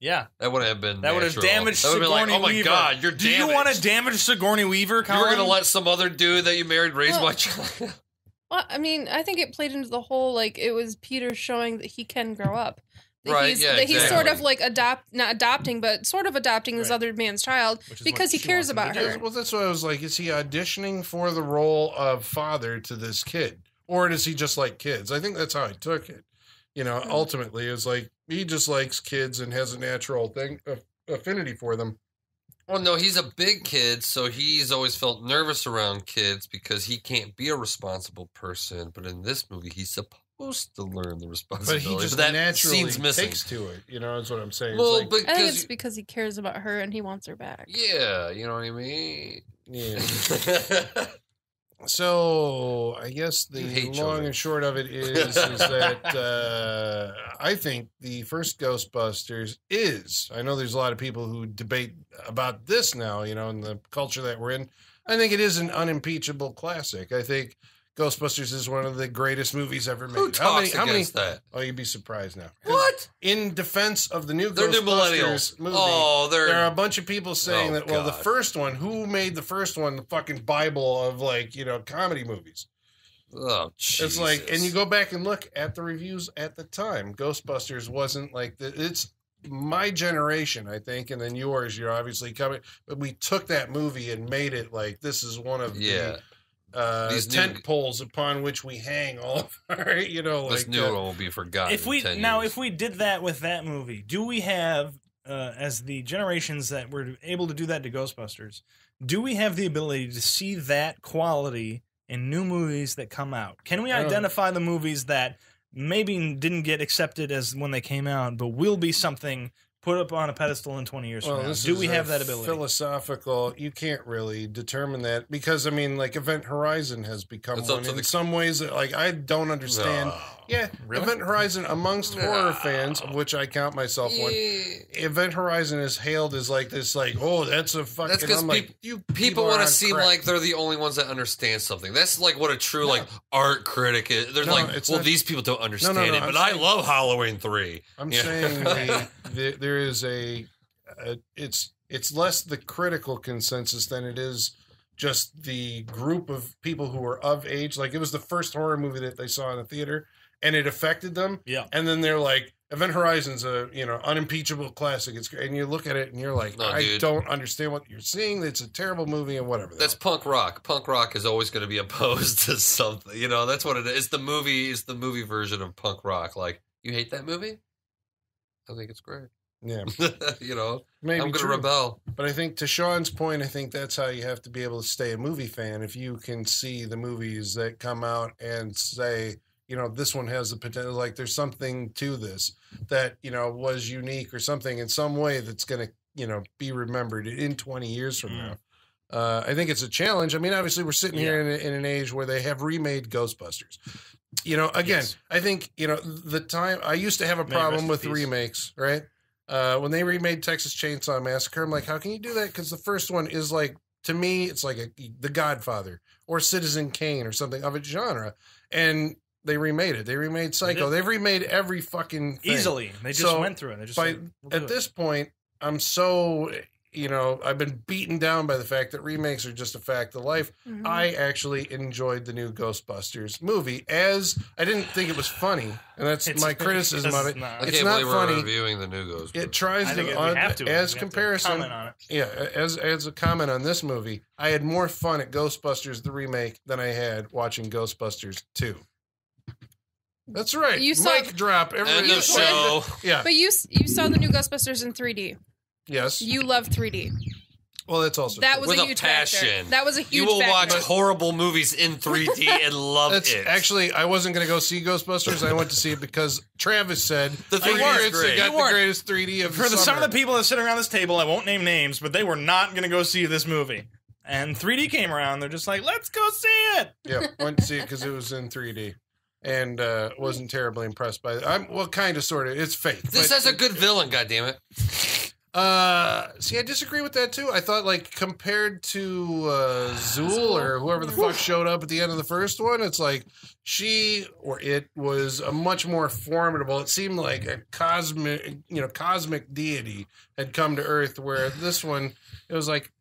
Yeah, That would have been. that would have damaged That Sigourney been like, oh my Weaver. god, you're Do you want to damage Sigourney Weaver? You were gonna let some other dude that you married raise Well- my child. <laughs> Well, I mean, I think it played into the whole like it was Peter showing that he can grow up. That Right, He's, yeah, that he's sort of like adopt, not adopting, but sort of adopting this Right. other man's child Which is because what he she cares wants him to about do. her. Well, that's what I was like. Is he auditioning for the role of father to this kid, or does he just like kids? I think that's how I took it. You know, Hmm. ultimately, it's like he just likes kids and has a natural thing aff- affinity for them. Well, no, he's a big kid, so he's always felt nervous around kids because he can't be a responsible person. But in this movie, he's supposed to learn the responsibility. But he just that naturally scene's missing. takes to it. You know, is what I'm saying. well, it's like, I think because it's because he cares about her and he wants her back. yeah, you know what I mean. yeah. <laughs> So I guess the long children. and short of it is, is <laughs> that uh, I think the first Ghostbusters is. I know there's a lot of people who debate about this now. You know, in the culture that we're in, I think it is an unimpeachable classic. I think Ghostbusters is one of the greatest movies ever made. Who talks how many? against that? Oh, you'd be surprised now. What? In defense of the new They're new Ghostbusters millennials. movie. Oh, they're there are a bunch of people saying Oh, that well the first one who made the first one the fucking bible of like you know comedy movies oh, it's like and you go back and look at the reviews at the time ghostbusters wasn't like the, it's my generation i think and then yours you're obviously coming but we took that movie and made it like this is one of Yeah, the uh These new- tent poles upon which we hang all of <laughs> our you know this like new uh, one will be forgotten. if we in 10 now years. if we did that with that movie do we have uh, as the generations that were able to do that to ghostbusters do we have the ability to see that quality in new movies that come out can we identify the movies that maybe didn't get accepted as when they came out but will be something put up on a pedestal in 20 years Well, from now do we have that ability Philosophical. You can't really determine that because I mean, like Event Horizon has become It's one in the- some ways. That, like I don't understand. No. Yeah, Really? Event Horizon amongst horror fans, of which I count myself one. Event Horizon is hailed as like this, like oh, that's a fucking. That's 'cause I'm like, People are want to seem crack. like they're the only ones that understand something. That's like what a true No. like art critic is. They're No, like, it's well, not- these people don't understand no, it, I'm but I love Halloween three. I'm Yeah. saying <laughs> the, the, there is a, a it's it's less the critical consensus than it is just the group of people who were of age. Like it was the first horror movie that they saw in the theater, and it affected them. yeah And then they're like, Event Horizon's a you know unimpeachable classic. It's great. and you look at it and you're like, No, I dude. don't understand what you're seeing. It's a terrible movie and whatever. That's hell. punk rock. Punk rock is always going to be <laughs> opposed to something. You know, that's what it is. It's the movie. It's the movie version of punk rock. Like, you hate that movie? I think it's great. yeah, <laughs> you know, maybe I'm going to rebel. But I think to Sean's point, I think that's how you have to be able to stay a movie fan. If you can see the movies that come out and say, you know, this one has the potential, like there's something to this that, you know, was unique or something in some way that's going to, you know, be remembered in 20 years from Mm. now. Uh, I think it's a challenge. I mean, obviously, we're sitting here in, a, in an age where they have remade Ghostbusters. You know, again, Yes. I think, you know, the time I used to have a problem with remakes, right? Uh, when they remade Texas Chainsaw Massacre, I'm like, how can you do that? Because the first one is like, to me, it's like a, The Godfather or Citizen Kane or something of a genre. And they remade it. They remade Psycho. did. They've remade every fucking thing. easily they just So, went through it they just by- said, "We'll do At it." this point, I'm so, you know, I've been beaten down by the fact that remakes are just a fact of life. Mhm. I actually enjoyed the new Ghostbusters movie as I didn't think it was funny. And that's It's- my <laughs> criticism of it. not. I It's can't not believe we're funny. reviewing the new Ghostbusters. It tries I think to, we uh, have to. We as have to comparison, comment on it. yeah, as as a comment on this movie, I had more fun at Ghostbusters the remake than I had watching Ghostbusters 2. That's right. You saw- Mic drop. End Everybody of show. Yeah. But you you saw the new Ghostbusters in 3D. Yes. You love 3D. Well, that's also That true. was With a a huge passion. factor. That was a huge You will factor. watch horrible movies in 3D <laughs> and love That's it. actually I wasn't going to go see Ghostbusters. I went to see it because Travis said The 3D is Lawrence, great." It got You the weren't- greatest 3D of For the, some summer. of the people that sit around this table, I won't name names, but they were not going to go see this movie. And 3D came around. They're just like, let's go see it. Yeah, went to see it because it was in 3D, and uh, wasn't terribly impressed by it. I'm well, kind of, sort of. It's fake. this has a good villain, goddammit. Uh, see, I disagree with that too. I thought like compared to uh, Zuul or whoever the fuck showed up at the end of the first one, it's like she or it was a much more formidable. It seemed like a cosmic, you know, cosmic deity had come to Earth. Where this one, it was like.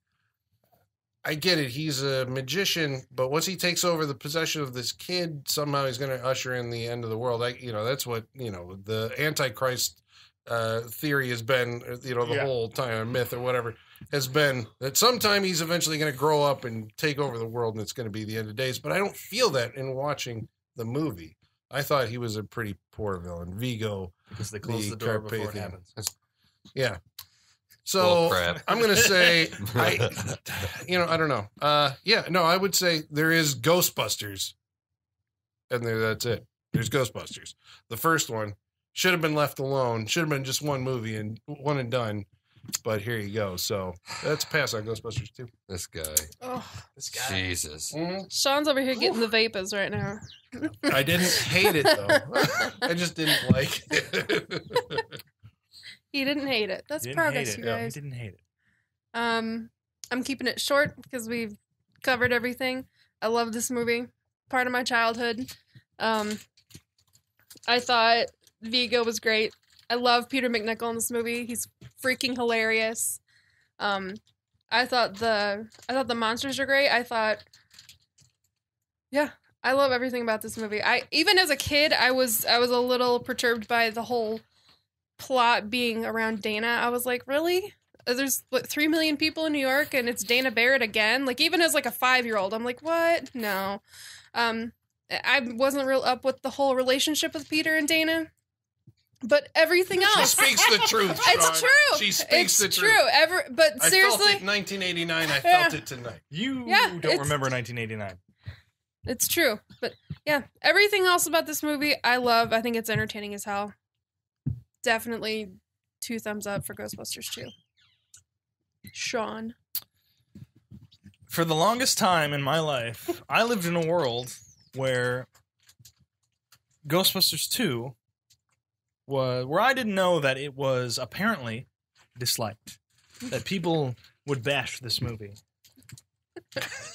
I get it. He's a magician, but once he takes over the possession of this kid, somehow he's going to usher in the end of the world. I, you know, that's what you know. The Antichrist uh, theory has been, uh, you know, the Yeah. whole time myth or whatever has been that sometime he's eventually going to grow up and take over the world, and it's going to be the end of days. But I don't feel that in watching the movie. I thought he was a pretty poor villain, Vigo. Because they close the door before it happens. Yeah. Bull So crap. I'm going to say, I, <laughs> you know, I don't know. Uh, yeah, no, I would say there is Ghostbusters, and there that's it. There's Ghostbusters. The first one should have been left alone. Should have been just one movie and one and done. But here you go. So that's a pass on Ghostbusters too. this guy. Oh, This guy. Jesus. Sean's over here getting the vapors right now. I didn't hate it though. <laughs> I just didn't like it. <laughs> He didn't hate it. That's Didn't progress, it. you No, he didn't hate it. Um, I'm keeping it short because we've covered everything. I love this movie. Part of my childhood. Um, I thought Vigo was great. I love Peter MacNicol in this movie. He's freaking hilarious. Um, I thought the I thought the monsters are great. I thought, yeah, I love everything about this movie. I even as a kid, I was I was a little perturbed by the whole plot being around Dana. I was like, really? There's what three million people in New York, and it's Dana Barrett again. Like even as like a five year old, I'm like, what? No. Um, I wasn't real up with the whole relationship with Peter and Dana. But everything else, <laughs> She speaks the truth. it's true. She speaks it's the true. truth. Ever, but I seriously, felt it 1989. I <laughs> Yeah. felt it tonight. You Yeah, don't remember 1989. It's true. But yeah, everything else about this movie I love. I think it's entertaining as hell. Definitely two thumbs up for Ghostbusters 2. Sean. For the longest time in my life, I lived in a world where Ghostbusters 2 was where I didn't know that it was apparently disliked. That people would bash this movie.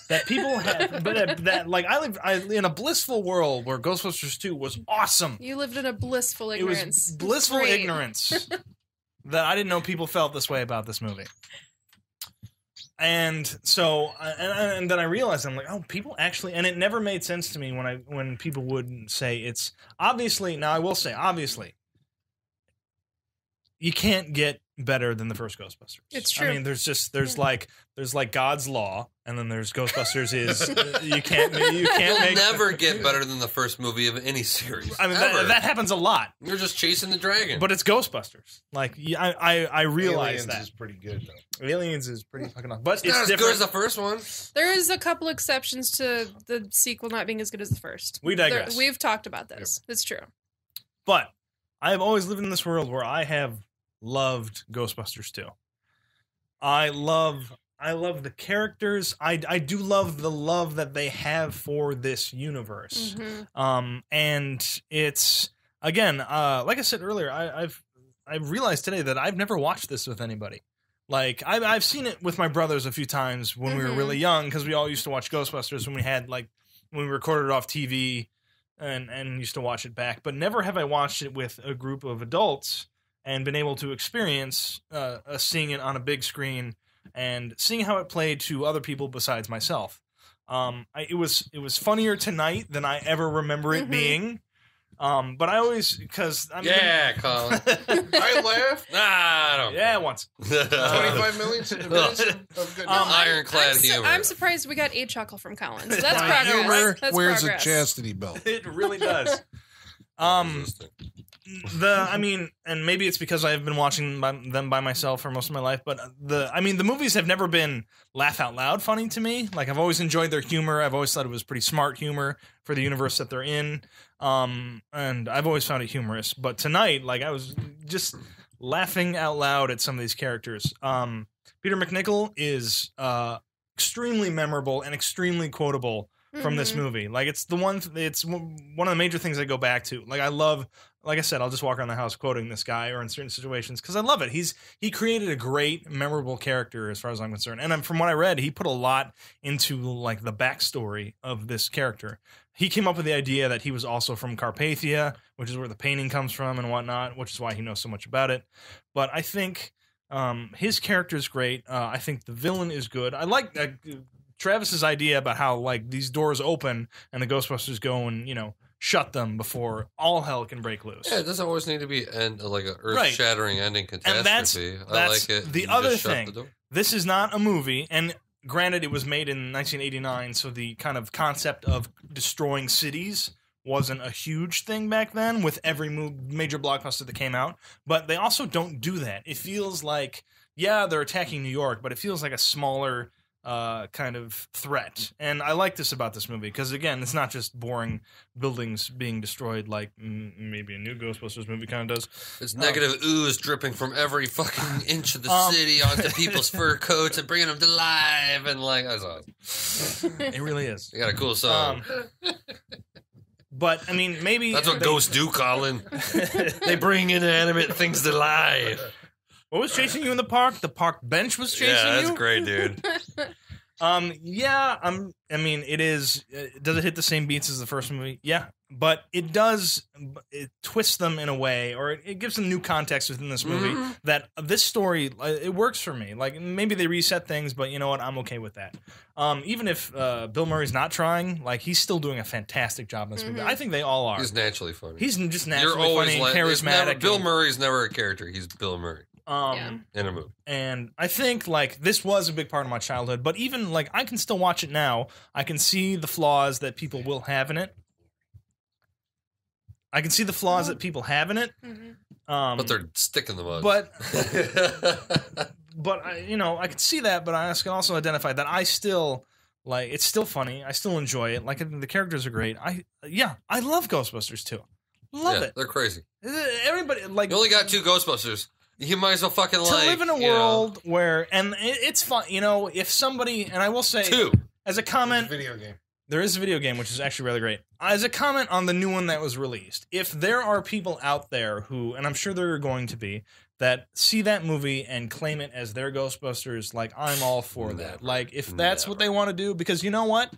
That people had but that, that like I live I, in a blissful world where Ghostbusters 2 was awesome. You lived in a blissful It ignorance. was blissful great. ignorance <laughs> that I didn't know people felt this way about this movie. And so, uh, and, and then I realized I'm like, oh, people actually, and it never made sense to me when I when people would say it's obviously. Now I will say, obviously, you can't get better than the first Ghostbusters. It's true. I mean, there's just there's Yeah. like there's like God's law, and then there's Ghostbusters is uh, <laughs> you can't you You'll can't make never <laughs> get better than the first movie of any series. I mean, that, that happens a lot. You're just chasing the dragon. But it's Ghostbusters. Like I, I, I realize Aliens that is pretty good though. Aliens is pretty fucking awesome. But it's it's, not as different. good as the first one. There is a couple exceptions to the sequel not being as good as the first. We There- digress. we've talked about this. It's true. but I have always lived in this world where I have loved Ghostbusters too. I love I love the characters. I I do love the love that they have for this universe. Mhm. Um, and it's again, uh, like I said earlier, I, I've I've realized today that I've never watched this with anybody. Like I've I've seen it with my brothers a few times when we were Mhm. really young because we all used to watch Ghostbusters when we had like when we recorded it off TV and and used to watch it back. But never have I watched it with a group of adults and been able to experience uh, uh, seeing it on a big screen and seeing how it played to other people besides myself. Um, I, it was it was funnier tonight than I ever remember it Mhm. being. Um, but I always because I mean, yeah, Colin. <laughs> I laughed. nah, I don't. yeah, once. <laughs> 25 million minutes of of <laughs> good. Um, Ironclad I'm, su- humor. I'm surprised we got a chuckle from Collins. That's My progress. humor That's wears progress. a chastity belt. It really does. Um, the I mean, and maybe it's because I've been watching by, them by myself for most of my life, but the I mean, the movies have never been laugh out loud funny to me. Like I've always enjoyed their humor. I've always thought it was pretty smart humor for the universe that they're in. Um, and I've always found it humorous. But tonight, like I was just laughing out loud at some of these characters. Um, Peter MacNicol is uh extremely memorable and extremely quotable from this Mhm. movie. Like it's the one it's one of the major things I go back to. Like I love like I said, I'll just walk around the house quoting this guy or in certain situations cuz I love it. He's he created a great memorable character as far as I'm concerned. And from what I read, he put a lot into like the backstory of this character. He came up with the idea that he was also from Carpathia, which is where the painting comes from and whatnot, which is why he knows so much about it. But I think um, his character is great. Uh, I think the villain is good. I like uh, Travis's idea about how like these doors open and the Ghostbusters go and you know shut them before all hell can break loose. Yeah, it doesn't always need to be end like an earth-shattering ending catastrophe. that's- I like it. the You other thing. the. This is not a movie, and granted, it was made in 1989, so the kind of concept of destroying cities wasn't a huge thing back then with every major blockbuster that came out. But they also don't do that. It feels like, yeah, they're attacking New York, but it feels like a smaller uh, kind of threat. And I like this about this movie because, again, it's not just boring buildings being destroyed like mm, maybe a new Ghostbusters movie kind of does. It's negative ooze dripping from every fucking <laughs> inch of the Um, city onto people's fur <laughs> coats and bringing them to life. And like, that's awesome. It really is. You got a cool song. Um, but I mean, maybe that's what they- ghosts do, Colin. <laughs> they bring inanimate things to life. What was chasing you in the park? The park bench was chasing you. Yeah, that's you. great, dude. <laughs> Um, yeah, um, I mean, it is. Uh, does it hit the same beats as the first movie? Yeah, but it does it twists them in a way, or it, it gives them new context within this movie. Mm-hmm. That this story uh, it works for me. Like maybe they reset things, but you know what? I'm okay with that. Um, even if uh, Bill Murray's not trying, like he's still doing a fantastic job in this movie. Mhm. I think they all are. He's naturally funny. He's just You're naturally always funny, like and charismatic. Never, Bill and- Murray's never a character. He's Bill Murray Um, Yeah. in a movie. and I think like this was a big part of my childhood. But even like I can still watch it now. I can see the flaws that people will have in it. I can see the flaws that people have in it. Mhm. Um, But they're sticking the mud. but <laughs> but I, you know I can see that. But I can also identify that I still like it's still funny. I still enjoy it. Like the characters are great. I yeah I love Ghostbusters too. Love yeah, it. they're crazy. Everybody like You only got two Ghostbusters. You might as well fucking to like live in a you know, world where and it, it's fun. You know if somebody and I will say two. as a It's a comment video game. There is a video game, which is actually really great. As a comment on the new one that was released, if there are people out there who, and I'm sure there are going to be, that see that movie and claim it as their Ghostbusters, like I'm all for that. Like if that's what they want to do, because you know what,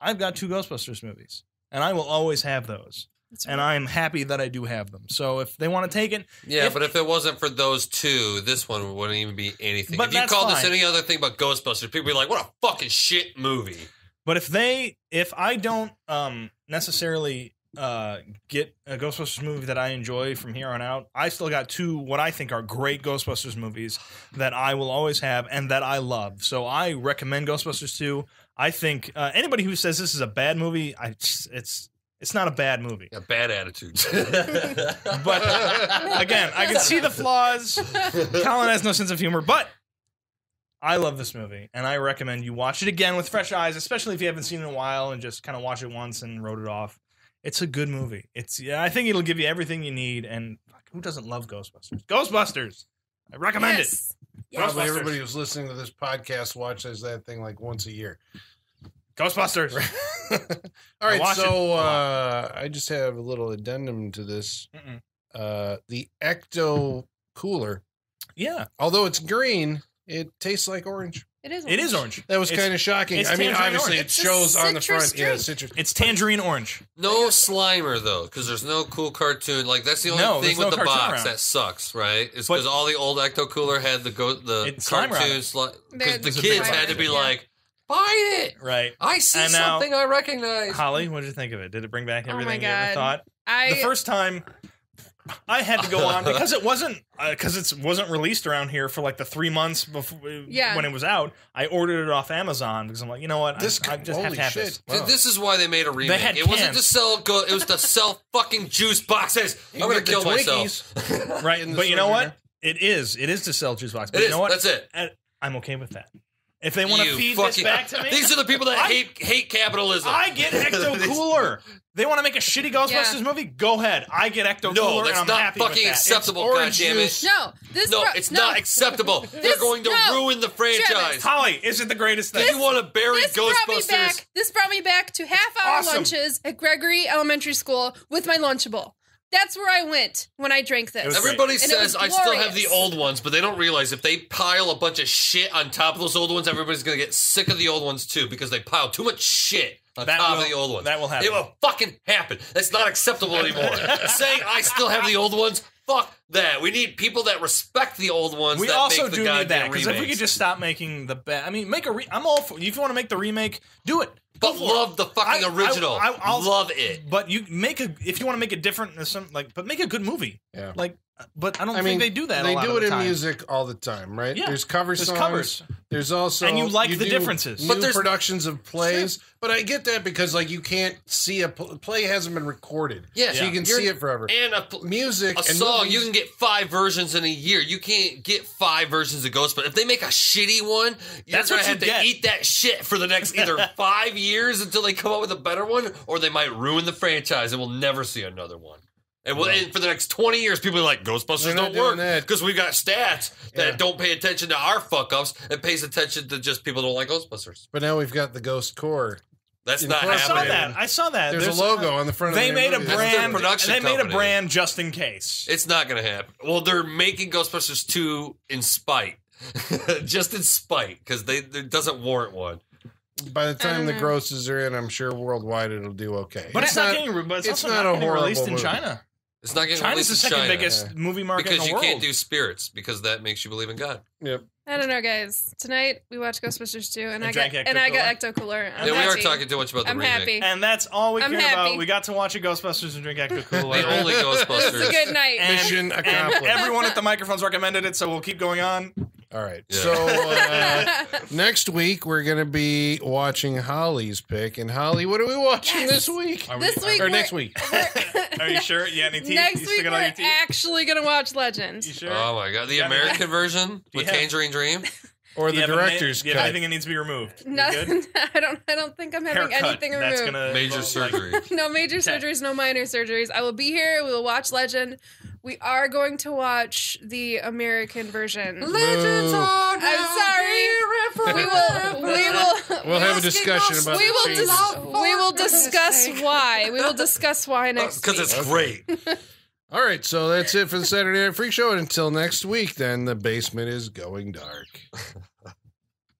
I've got two Ghostbusters movies, and I will always have those, That's and right. I'm happy that I do have them. So if they want to take it, Yeah, If- but if it wasn't for those two, this one wouldn't even be anything. But if you that's called this any other thing but Ghostbusters, people would be like, "What a fucking shit movie." But if they, if I don't um, necessarily uh, get a Ghostbusters movie that I enjoy from here on out, I still got two what I think are great Ghostbusters movies that I will always have and that I love. So I recommend Ghostbusters 2. I think uh, anybody who says this is a bad movie, I it's it's not a bad movie. Yeah, bad attitudes. <laughs> But uh, again, I can see the flaws. Colin has no sense of humor, but I love this movie, and I recommend you watch it again with fresh eyes, especially if you haven't seen it in a while and just kind of watch it once and wrote it off. It's a good movie. It's yeah, I think it'll give you everything you need. And fuck, who doesn't love Ghostbusters? Ghostbusters. I recommend it. yes. Probably everybody who's listening to this podcast watches that thing like once a year. Ghostbusters. <laughs> All right, so uh, I just have a little addendum to this. Mm-mm. Uh, the Ecto Cooler, Yeah, although it's green, it tastes like orange. It is. it is orange. That was It's- kind of shocking. it's I mean, tangerine obviously, orange. it It's a shows on the citrus front. Yeah, drink. citrus. It's tangerine orange. no Slimer though, because there's no cool cartoon. Like that's the only No, thing there's with no the cartoon box around. that sucks, right? Is But- because all the old Ecto Cooler had the go the It's Slimer on cartoon it. because There- the There's kids had to be yeah. like, buy it. Right. I see And now- something I recognize. Holly, what did you think of it? Did it bring back Oh everything you ever God. thought? I the first time I had to go on <laughs> because it wasn't uh, because it wasn't released around here for like the three months before Yeah. when it was out. I ordered it off Amazon because I'm like, you know what, This I, I co- just have holy to have shit. this. Th- This is why they made a remake. had it wasn't cans. to sell go. It was to sell fucking juice boxes. You I'm gonna kill myself. Right, <laughs> in the but you know refrigerator. what? It is. It is to sell juice box. But It you is. know what? That's it. And I'm okay with that. If they want to feed this fucking- back to me, These are the people that I- hate hate capitalism. I get Ecto <laughs> Cooler. They want to make a shitty Ghostbusters Yeah. movie? Go ahead. I get Ecto Cooler. No, that's and I'm not happy fucking that. acceptable. It's orange goddammit. no. This no, it's no. not acceptable. <laughs> They're going to no. ruin the franchise. Travis. Holly, is it the greatest thing? If you want to bury This brought me Ghostbusters, back. This brought me back to half hour Awesome. lunches at Gregory Elementary School with my Lunchable. That's where I went when I drank this. It great. Everybody And says I still have the old ones, but they don't realize if they pile a bunch of shit on top of those old ones, everybody's gonna get sick of the old ones too because they pile too much shit on That top will- of the old ones. that will happen. It will fucking happen. That's not acceptable anymore. <laughs> Saying I still have the old ones, fuck that. We need people that respect the old ones. We that also make the do need that goddamn because if we could just stop making the bad, I mean, make a. Re- I'm all for. If you want to make the remake, do it. Go but for it. love the fucking I- I- original. I- I'll- love it. But you make a if you want to make it different, there's some like, but make a good movie. Yeah. Like, but I don't I think mean, they do that. They a lot do of it the in music all the time, right? Yeah. There's cover There's songs. covers. There's also And you like the do differences. New But there's- productions of plays, but I get that because like you can't see a play hasn't been recorded, Yeah, so you can You're- see it forever. And a, pl- Music a and song, movies- you can get five versions in a year. You can't get five versions of Ghostbusters. But if they make a shitty one, you're That's gonna what you have to get. eat that shit for the next either <laughs> five years until they come up with a better one, or they might ruin the franchise and we'll never see another one. And, we'll, and for the next twenty years, people are like Ghostbusters don't work because we've got stats that Yeah. don't pay attention to our fuck ups and pays attention to just people who don't like Ghostbusters. But now we've got the Ghost Corps. That's not plus- I saw happening. that. I saw that. There's, a logo on the front. They of the made a movie. That's their brand. production They made a company. brand just in case. It's not going to happen. Well, they're making Ghostbusters 2 in spite. <laughs> Just in spite, because they it doesn't warrant one. by the time the mm. grosses are in, I'm sure worldwide it'll do okay. But it's, not, getting, re- but it's, it's also not not, a getting horrible released in movie. China. It's not getting China's the in second China biggest movie market because in the you world. can't do spirits because that makes you believe in God. Yep. I don't know, guys. Tonight we watched Ghostbusters 2, and, And I got drank and I got Ecto Ecto Cooler. yeah, we are talking too much about the I'm remake. happy. and that's all we I'm care happy. about. We got to watch a Ghostbusters and drink Ecto Cooler. The only <laughs> It's a Ghostbusters. good night. And- Mission and accomplished. everyone at the microphones recommended it, so we'll keep going on. All right. Yeah. So uh, <laughs> next week we're going to be watching Holly's pick. And Holly, what are we watching Yes. this week? Are we- this are- week, Or next week? <laughs> Are you sure? Yeah, any teeth? Next you week we're teeth? actually gonna watch Legend. You sure? Oh my god, the Yeah, I mean- American version with have- Tangerine Dream. Or the you ma- director's do you have cut? anything that needs to be removed? You No. <laughs> I don't. I don't think I'm having Haircut. anything That's removed. gonna Major like- surgery. no major surgeries, no minor surgeries. I will be here. We will watch Legend. We are going to watch the American version. Legends are I'm sorry. We will. We will. We'll have a discussion about we the will. changes. Dis- we will discuss why. We will discuss why oh, next Because week. it's great. <laughs> All right, so that's it for the Saturday Night Freak Show. And until next week, then the basement is going dark. <laughs>